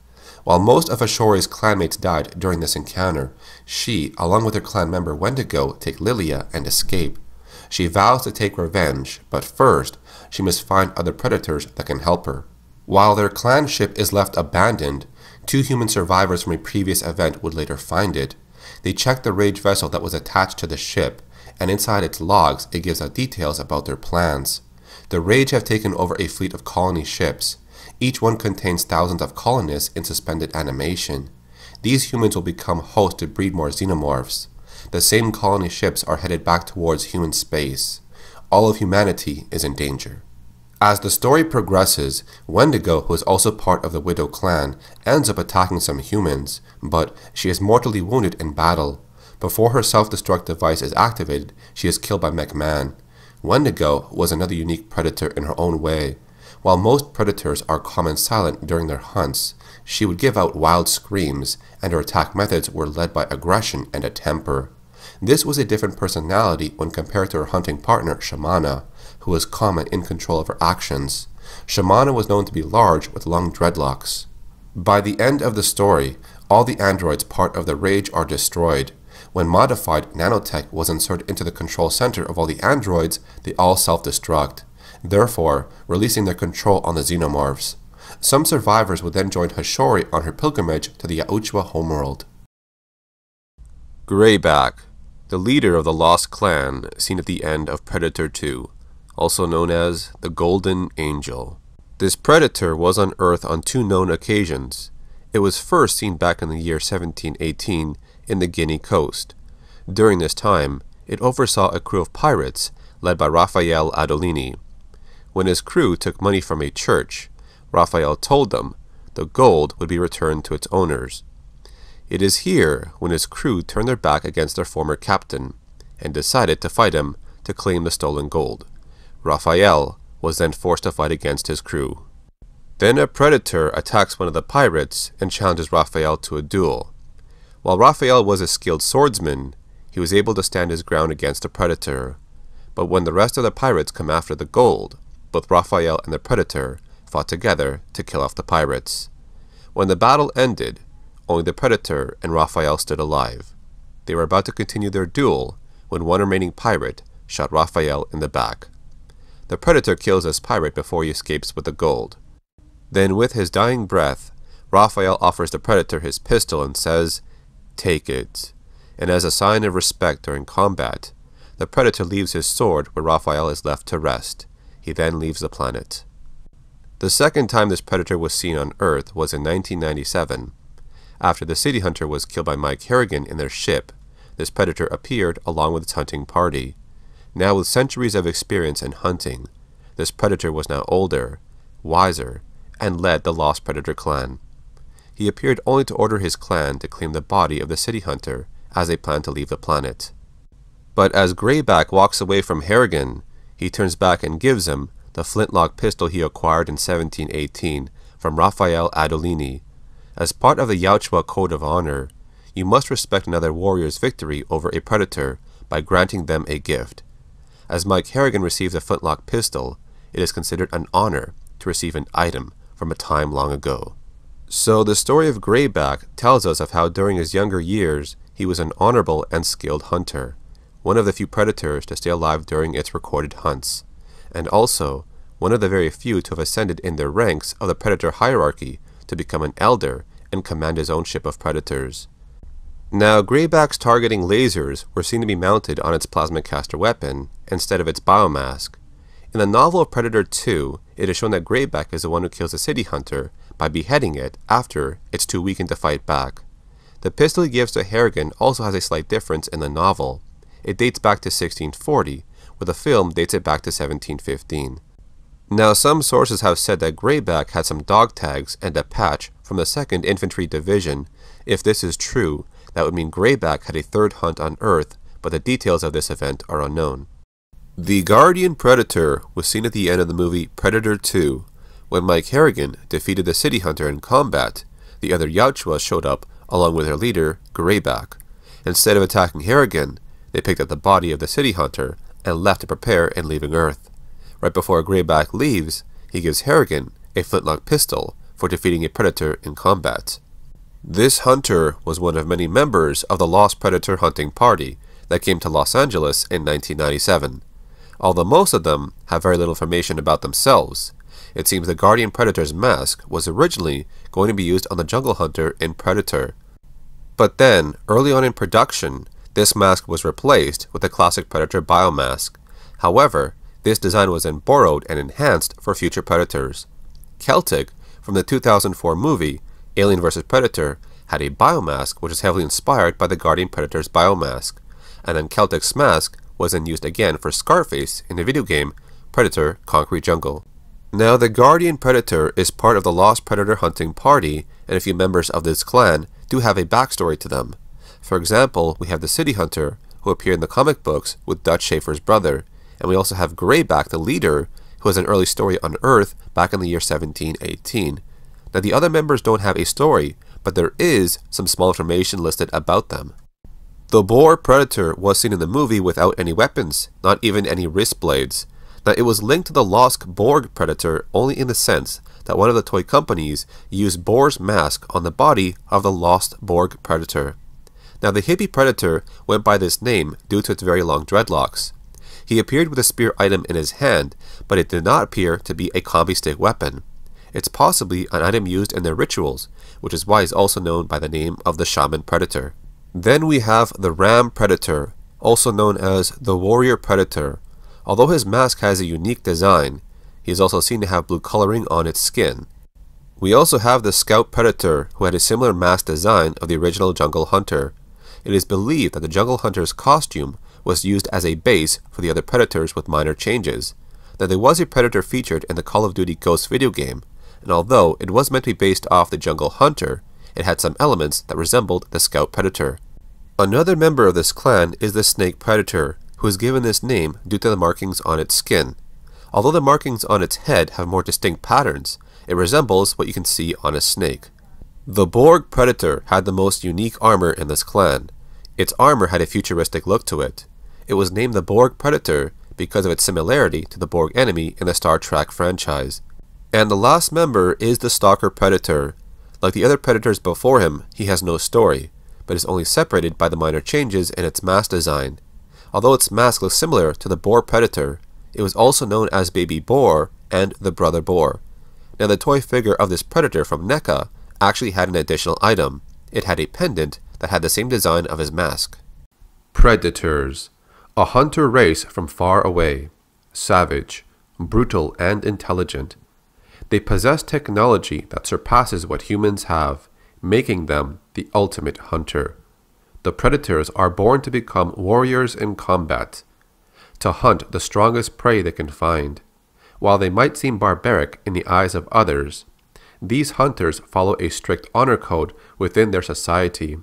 While most of Hashori's clanmates died during this encounter, she, along with her clan member Wendigo, take Lilia and escape. She vows to take revenge, but first, she must find other predators that can help her. While their clan ship is left abandoned, two human survivors from a previous event would later find it. They check the rage vessel that was attached to the ship, and inside its logs it gives out details about their plans. The Rage have taken over a fleet of colony ships. Each one contains thousands of colonists in suspended animation. These humans will become hosts to breed more xenomorphs. The same colony ships are headed back towards human space. All of humanity is in danger. As the story progresses, Wendigo, who is also part of the Widow clan, ends up attacking some humans, but she is mortally wounded in battle. Before her self-destruct device is activated, she is killed by McMahon. Wendigo was another unique predator in her own way. While most predators are calm and silent during their hunts, she would give out wild screams, and her attack methods were led by aggression and a temper. This was a different personality when compared to her hunting partner, Shamana, who was calm and in control of her actions. Shamana was known to be large with long dreadlocks. By the end of the story, all the androids part of the Rage are destroyed. When modified, nanotech was inserted into the control center of all the androids, they all self-destruct, therefore releasing their control on the xenomorphs. Some survivors would then join Hashori on her pilgrimage to the Yautja homeworld. Greyback the leader of the Lost Clan seen at the end of Predator 2, also known as the Golden Angel. This predator was on Earth on two known occasions. It was first seen back in the year 1718 in the Guinea coast. During this time, it oversaw a crew of pirates led by Raphael Adolini. When his crew took money from a church, Raphael told them the gold would be returned to its owners. It is here when his crew turned their back against their former captain and decided to fight him to claim the stolen gold. Raphael was then forced to fight against his crew. Then a predator attacks one of the pirates and challenges Raphael to a duel. While Raphael was a skilled swordsman, he was able to stand his ground against the predator. But when the rest of the pirates come after the gold, both Raphael and the predator fought together to kill off the pirates. When the battle ended, only the Predator and Raphael stood alive. They were about to continue their duel when one remaining pirate shot Raphael in the back. The Predator kills this pirate before he escapes with the gold. Then, with his dying breath, Raphael offers the Predator his pistol and says, Take it. And as a sign of respect during combat, the Predator leaves his sword where Raphael is left to rest. He then leaves the planet. The second time this Predator was seen on Earth was in 1997 after the city hunter was killed by Mike Harrigan in their ship, this predator appeared along with its hunting party. Now, with centuries of experience in hunting, this predator was now older, wiser, and led the Lost Predator clan. He appeared only to order his clan to claim the body of the city hunter as they planned to leave the planet. But as Greyback walks away from Harrigan, he turns back and gives him the flintlock pistol he acquired in 1718 from Raphael Adolini, as part of the Yautja Code of Honor, you must respect another warrior's victory over a predator by granting them a gift. As Mike Harrigan received a flintlock pistol, it is considered an honor to receive an item from a time long ago. So the story of Greyback tells us of how during his younger years he was an honorable and skilled hunter, one of the few predators to stay alive during its recorded hunts, and also one of the very few to have ascended in their ranks of the predator hierarchy to become an elder and command his own ship of predators. Now, Greyback's targeting lasers were seen to be mounted on its plasma caster weapon instead of its biomask. In the novel of Predator 2, it is shown that Greyback is the one who kills the city hunter by beheading it after it's too weakened to fight back. The pistol he gives to Harrigan also has a slight difference in the novel. It dates back to 1640, where the film dates it back to 1715. Now, some sources have said that Greyback had some dog tags and a patch from the 2nd Infantry Division. If this is true, that would mean Greyback had a third hunt on Earth, but the details of this event are unknown. The Guardian Predator was seen at the end of the movie Predator 2. When Mike Harrigan defeated the City Hunter in combat, the other Yautja showed up along with their leader, Greyback. Instead of attacking Harrigan, they picked up the body of the City Hunter and left to prepare in leaving Earth. Right before Greyback leaves, he gives Harrigan a flintlock pistol for defeating a predator in combat. This hunter was one of many members of the Lost Predator hunting party that came to Los Angeles in 1997. Although most of them have very little information about themselves, it seems the Guardian Predator's mask was originally going to be used on the Jungle Hunter in Predator. But then, early on in production, this mask was replaced with the classic Predator biomask. However, this design was then borrowed and enhanced for future Predators. Celtic, from the 2004 movie, Alien vs. Predator had a biomask which is heavily inspired by the Guardian Predator's biomask, and then Celtic's mask was then used again for Scarface in the video game Predator Concrete Jungle. Now, the Guardian Predator is part of the Lost Predator hunting party, and a few members of this clan do have a backstory to them. For example, we have the City Hunter, who appeared in the comic books with Dutch Schaefer's brother, and we also have Greyback, the leader, who has an early story on Earth back in the year 1718. Now, the other members don't have a story, but there is some small information listed about them. The boar predator was seen in the movie without any weapons, not even any wrist blades. Now, it was linked to the Lost Borg predator only in the sense that one of the toy companies used Boar's mask on the body of the Lost Borg predator. Now, the hippie predator went by this name due to its very long dreadlocks. He appeared with a spear item in his hand, but it did not appear to be a combi stick weapon. It's possibly an item used in their rituals, which is why he's also known by the name of the Shaman Predator. Then we have the Ram Predator, also known as the Warrior Predator. Although his mask has a unique design, he is also seen to have blue coloring on its skin. We also have the Scout Predator, who had a similar mask design of the original Jungle Hunter. It is believed that the Jungle Hunter's costume was used as a base for the other Predators with minor changes. That there was a Predator featured in the Call of Duty Ghost video game, and although it was meant to be based off the Jungle Hunter, it had some elements that resembled the Scout Predator. Another member of this clan is the Snake Predator, who is given this name due to the markings on its skin. Although the markings on its head have more distinct patterns, it resembles what you can see on a snake. The Borg Predator had the most unique armor in this clan. Its armor had a futuristic look to it. It was named the Borg Predator because of its similarity to the Borg enemy in the Star Trek franchise. And the last member is the Stalker Predator. Like the other Predators before him, he has no story, but is only separated by the minor changes in its mask design. Although its mask looks similar to the Boar Predator, it was also known as Baby Boar and the Brother Boar. Now the toy figure of this Predator from NECA actually had an additional item. It had a pendant that had the same design of his mask. Predators. A hunter race from far away. Savage, brutal, and intelligent. They possess technology that surpasses what humans have, making them the ultimate hunter. The predators are born to become warriors in combat, to hunt the strongest prey they can find. While they might seem barbaric in the eyes of others, these hunters follow a strict honor code within their society.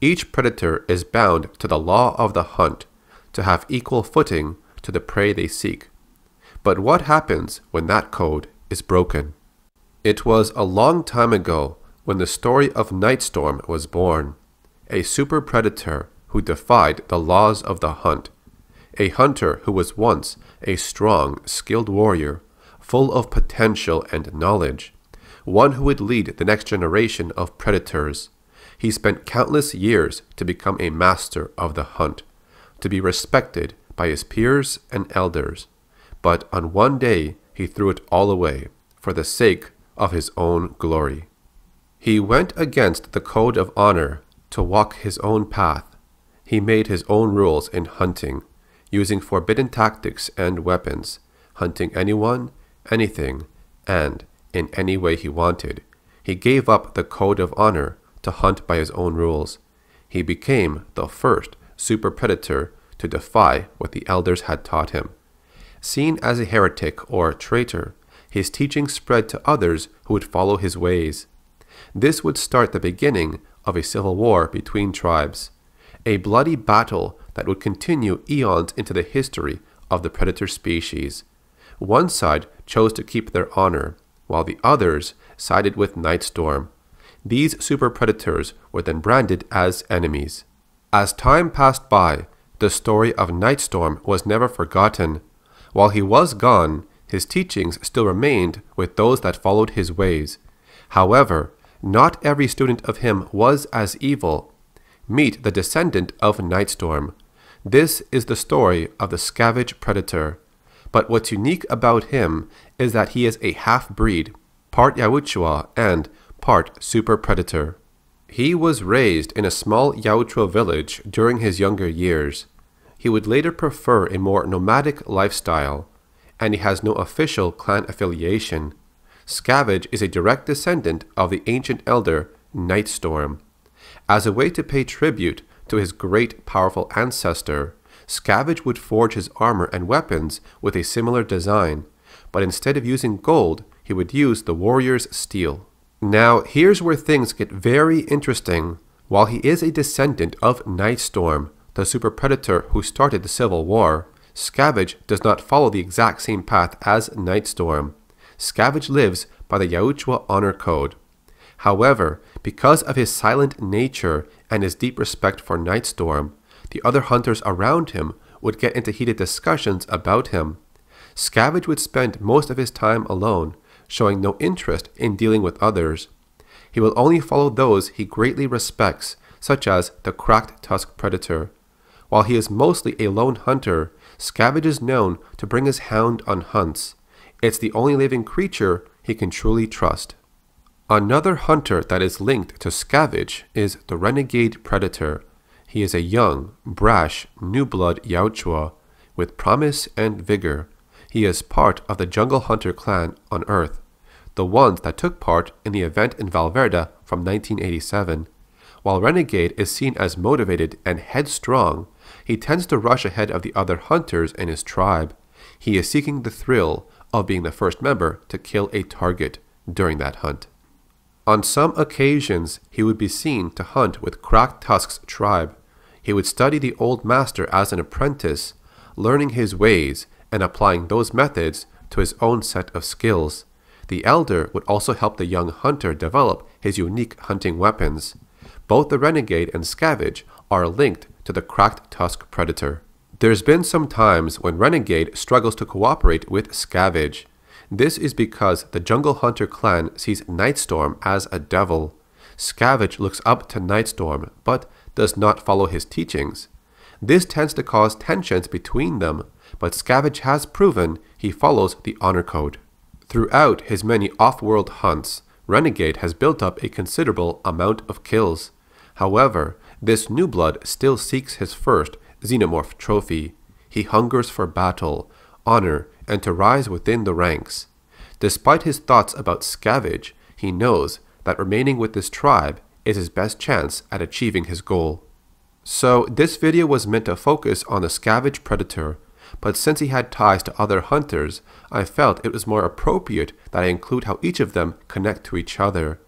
Each predator is bound to the law of the hunt to have equal footing to the prey they seek. But what happens when that code is broken. It was a long time ago when the story of Nightstorm was born, a super predator who defied the laws of the hunt, a hunter who was once a strong, skilled warrior, full of potential and knowledge, one who would lead the next generation of predators. He spent countless years to become a master of the hunt, to be respected by his peers and elders. But on one day he threw it all away for the sake of his own glory. He went against the code of honor to walk his own path. He made his own rules in hunting, using forbidden tactics and weapons, hunting anyone, anything, and in any way he wanted. He gave up the code of honor to hunt by his own rules. He became the first super predator to defy what the elders had taught him. Seen as a heretic or a traitor, his teaching spread to others who would follow his ways. This would start the beginning of a civil war between tribes, a bloody battle that would continue eons into the history of the predator species. One side chose to keep their honor, while the others sided with Nightstorm. These super predators were then branded as enemies. As time passed by, the story of Nightstorm was never forgotten. While he was gone, his teachings still remained with those that followed his ways. However, not every student of him was as evil. Meet the descendant of Nightstorm. This is the story of the Scavage Predator. But what's unique about him is that he is a half breed, part Yautja and part Super Predator. He was raised in a small Yautja village during his younger years. He would later prefer a more nomadic lifestyle, and he has no official clan affiliation. Scavage is a direct descendant of the ancient elder Nightstorm. As a way to pay tribute to his great powerful ancestor, Scavage would forge his armor and weapons with a similar design, but instead of using gold, he would use the warrior's steel. Now, here's where things get very interesting. While he is a descendant of Nightstorm, the super predator who started the Civil War, Scavage does not follow the exact same path as Nightstorm. Scavage lives by the Yautja Honor Code. However, because of his silent nature and his deep respect for Nightstorm, the other hunters around him would get into heated discussions about him. Scavage would spend most of his time alone, showing no interest in dealing with others. He will only follow those he greatly respects, such as the cracked tusk predator. While he is mostly a lone hunter, Scavage is known to bring his hound on hunts. It's the only living creature he can truly trust. Another hunter that is linked to Scavage is the renegade predator. He is a young, brash, new blood Yautja with promise and vigor. He is part of the Jungle Hunter clan on Earth, the ones that took part in the event in Valverde from 1987. While Renegade is seen as motivated and headstrong, he tends to rush ahead of the other hunters in his tribe. He is seeking the thrill of being the first member to kill a target during that hunt. On some occasions, he would be seen to hunt with Cracked Tusk's tribe. He would study the old master as an apprentice, learning his ways and applying those methods to his own set of skills. The elder would also help the young hunter develop his unique hunting weapons. Both the renegade and scavage are linked to the cracked tusk predator. There's been some times when Renegade struggles to cooperate with Scavage. This is because the Jungle Hunter clan sees Nightstorm as a devil. Scavage looks up to Nightstorm, but does not follow his teachings. This tends to cause tensions between them, but Scavage has proven he follows the Honor Code. Throughout his many off-world hunts, Renegade has built up a considerable amount of kills. However, this new blood still seeks his first xenomorph trophy. He hungers for battle, honor, and to rise within the ranks. Despite his thoughts about scavage, he knows that remaining with this tribe is his best chance at achieving his goal. So this video was meant to focus on the scavage predator, but since he had ties to other hunters, I felt it was more appropriate that I include how each of them connect to each other.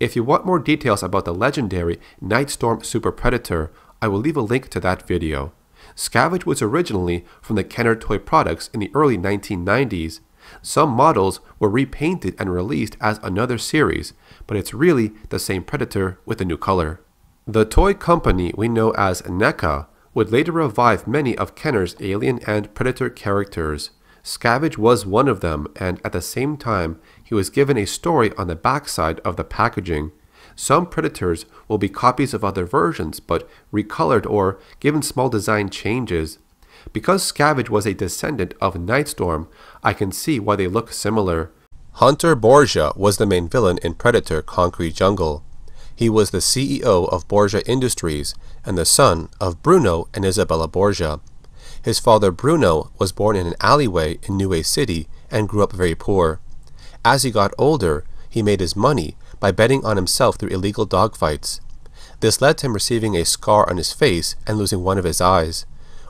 If you want more details about the legendary Nightstorm Super Predator I will leave a link to that video. Scavage was originally from the Kenner toy products in the early 1990s. Some models were repainted and released as another series, but it's really the same Predator with a new color. The toy company we know as NECA would later revive many of Kenner's Alien and Predator characters. Scavage was one of them, and at the same time, he was given a story on the backside of the packaging. Some predators will be copies of other versions, but recolored or given small design changes. Because Scavage was a descendant of Nightstorm, I can see why they look similar. Hunter Borgia was the main villain in Predator Concrete Jungle. He was the CEO of Borgia Industries and the son of Bruno and Isabella Borgia. His father Bruno was born in an alleyway in New Way City and grew up very poor. As he got older, he made his money by betting on himself through illegal dogfights. This led to him receiving a scar on his face and losing one of his eyes.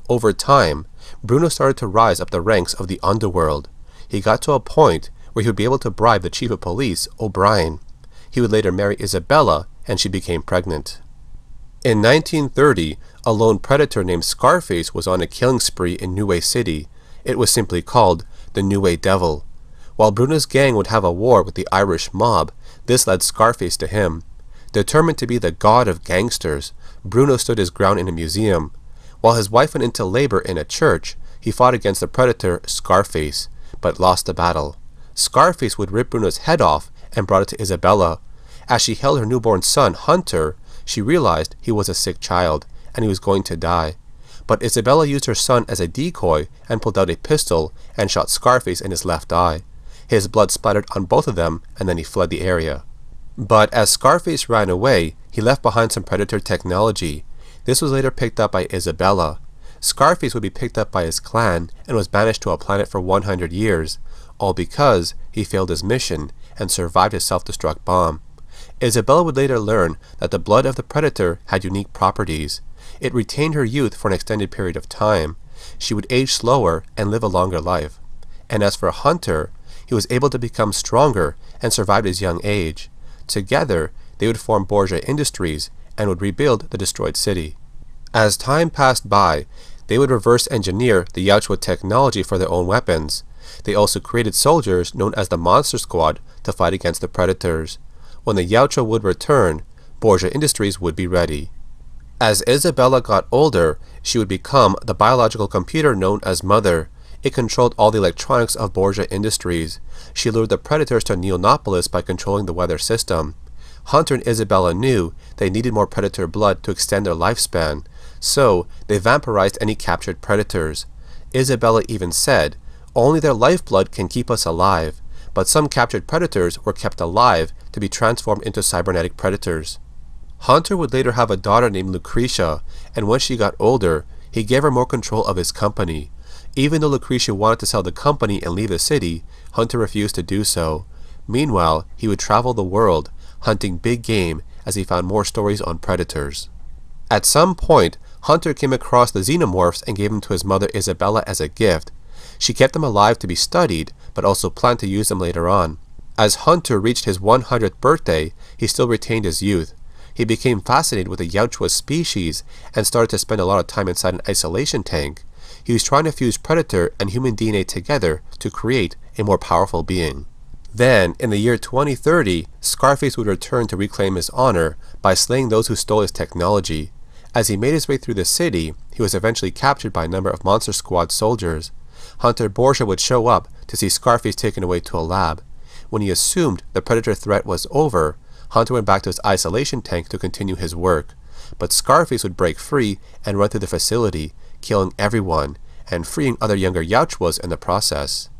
Over time, Bruno started to rise up the ranks of the underworld. He got to a point where he would be able to bribe the chief of police, O'Brien. He would later marry Isabella, and she became pregnant. In 1930, a lone predator named Scarface was on a killing spree in New Way City. It was simply called the New Way Devil. While Bruno's gang would have a war with the Irish mob, this led Scarface to him. Determined to be the god of gangsters, Bruno stood his ground in a museum. While his wife went into labor in a church, he fought against the predator Scarface, but lost the battle. Scarface would rip Bruno's head off and brought it to Isabella. As she held her newborn son, Hunter, she realized he was a sick child and he was going to die. But Isabella used her son as a decoy and pulled out a pistol and shot Scarface in his left eye. His blood splattered on both of them and then he fled the area. But as Scarface ran away, he left behind some predator technology. This was later picked up by Isabella. Scarface would be picked up by his clan and was banished to a planet for 100 years, all because he failed his mission and survived his self-destruct bomb. Isabella would later learn that the blood of the predator had unique properties. It retained her youth for an extended period of time. She would age slower and live a longer life. And as for Hunter, he was able to become stronger and survived his young age. Together, they would form Borgia Industries and would rebuild the destroyed city. As time passed by, they would reverse engineer the Yautja technology for their own weapons. They also created soldiers known as the Monster Squad to fight against the predators. When the Yautja would return, Borgia Industries would be ready. As Isabella got older, she would become the biological computer known as Mother. It controlled all the electronics of Borgia Industries. She lured the predators to Neonopolis by controlling the weather system. Hunter and Isabella knew they needed more predator blood to extend their lifespan, so they vampirized any captured predators. Isabella even said, Only their lifeblood can keep us alive but some captured predators were kept alive to be transformed into cybernetic predators. Hunter would later have a daughter named Lucretia, and when she got older, he gave her more control of his company. Even though Lucretia wanted to sell the company and leave the city, Hunter refused to do so. Meanwhile, he would travel the world, hunting big game as he found more stories on predators. At some point, Hunter came across the xenomorphs and gave them to his mother Isabella as a gift. She kept them alive to be studied, but also planned to use them later on. As Hunter reached his 100th birthday, he still retained his youth. He became fascinated with the Yautja species and started to spend a lot of time inside an isolation tank. He was trying to fuse predator and human DNA together to create a more powerful being. Then, in the year 2030, Scarface would return to reclaim his honor by slaying those who stole his technology. As he made his way through the city, he was eventually captured by a number of Monster Squad soldiers. Hunter Borgia would show up to see Scarface taken away to a lab. When he assumed the predator threat was over, Hunter went back to his isolation tank to continue his work. But Scarface would break free and run through the facility, killing everyone, and freeing other younger Yautjas in the process.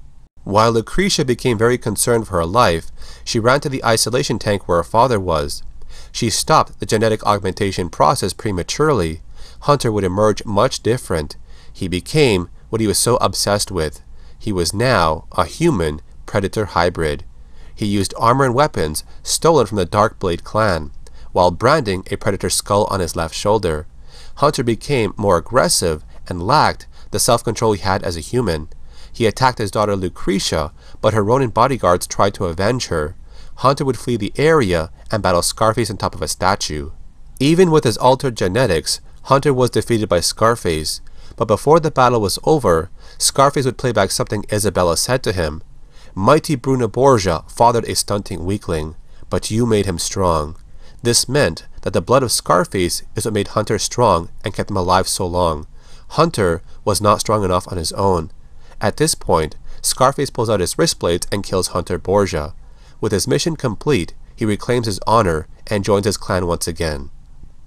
While Lucretia became very concerned for her life, she ran to the isolation tank where her father was. She stopped the genetic augmentation process prematurely. Hunter would emerge much different. He became what he was so obsessed with. He was now a human predator hybrid. He used armor and weapons stolen from the Darkblade clan, while branding a predator skull on his left shoulder. Hunter became more aggressive and lacked the self-control he had as a human. He attacked his daughter Lucretia, but her Ronin bodyguards tried to avenge her. Hunter would flee the area and battle Scarface on top of a statue. Even with his altered genetics, Hunter was defeated by Scarface, but before the battle was over, Scarface would play back something Isabella said to him. Mighty Bruno Borgia fathered a stunting weakling, but you made him strong. This meant that the blood of Scarface is what made Hunter strong and kept him alive so long. Hunter was not strong enough on his own. At this point, Scarface pulls out his wrist blades and kills Hunter Borgia. With his mission complete, he reclaims his honor and joins his clan once again.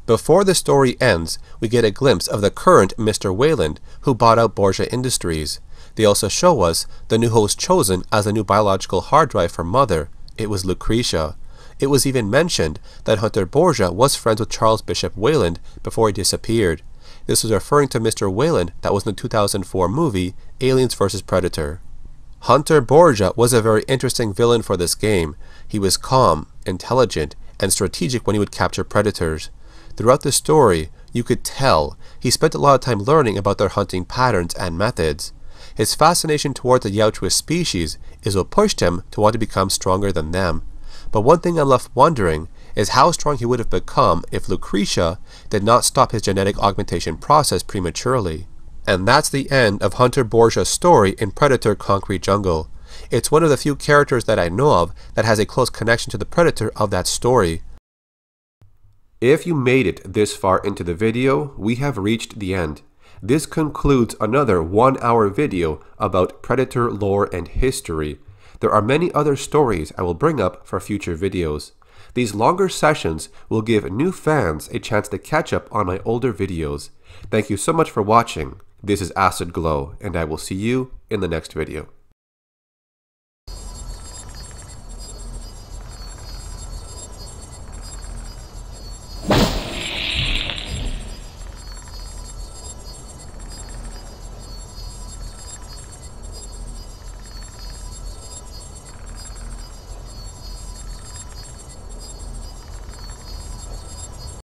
Before the story ends, we get a glimpse of the current Mr. Weyland, who bought out Borgia Industries. They also show us the new host chosen as a new biological hard drive for Mother. It was Lucretia. It was even mentioned that Hunter Borgia was friends with Charles Bishop Weyland before he disappeared. This was referring to Mr. Weyland that was in the 2004 movie Aliens vs. Predator. Hunter Borgia was a very interesting villain for this game. He was calm, intelligent, and strategic when he would capture predators. Throughout the story, you could tell he spent a lot of time learning about their hunting patterns and methods. His fascination towards the Yautja species is what pushed him to want to become stronger than them. But one thing I'm left wondering is how strong he would have become if Lucretia did not stop his genetic augmentation process prematurely. And that's the end of Hunter Borgia's story in Predator Concrete Jungle. It's one of the few characters that I know of that has a close connection to the Predator of that story. If you made it this far into the video, we have reached the end. This concludes another one hour video about Predator lore and history. There are many other stories I will bring up for future videos. These longer sessions will give new fans a chance to catch up on my older videos. Thank you so much for watching. This is Acid Glow, and I will see you in the next video.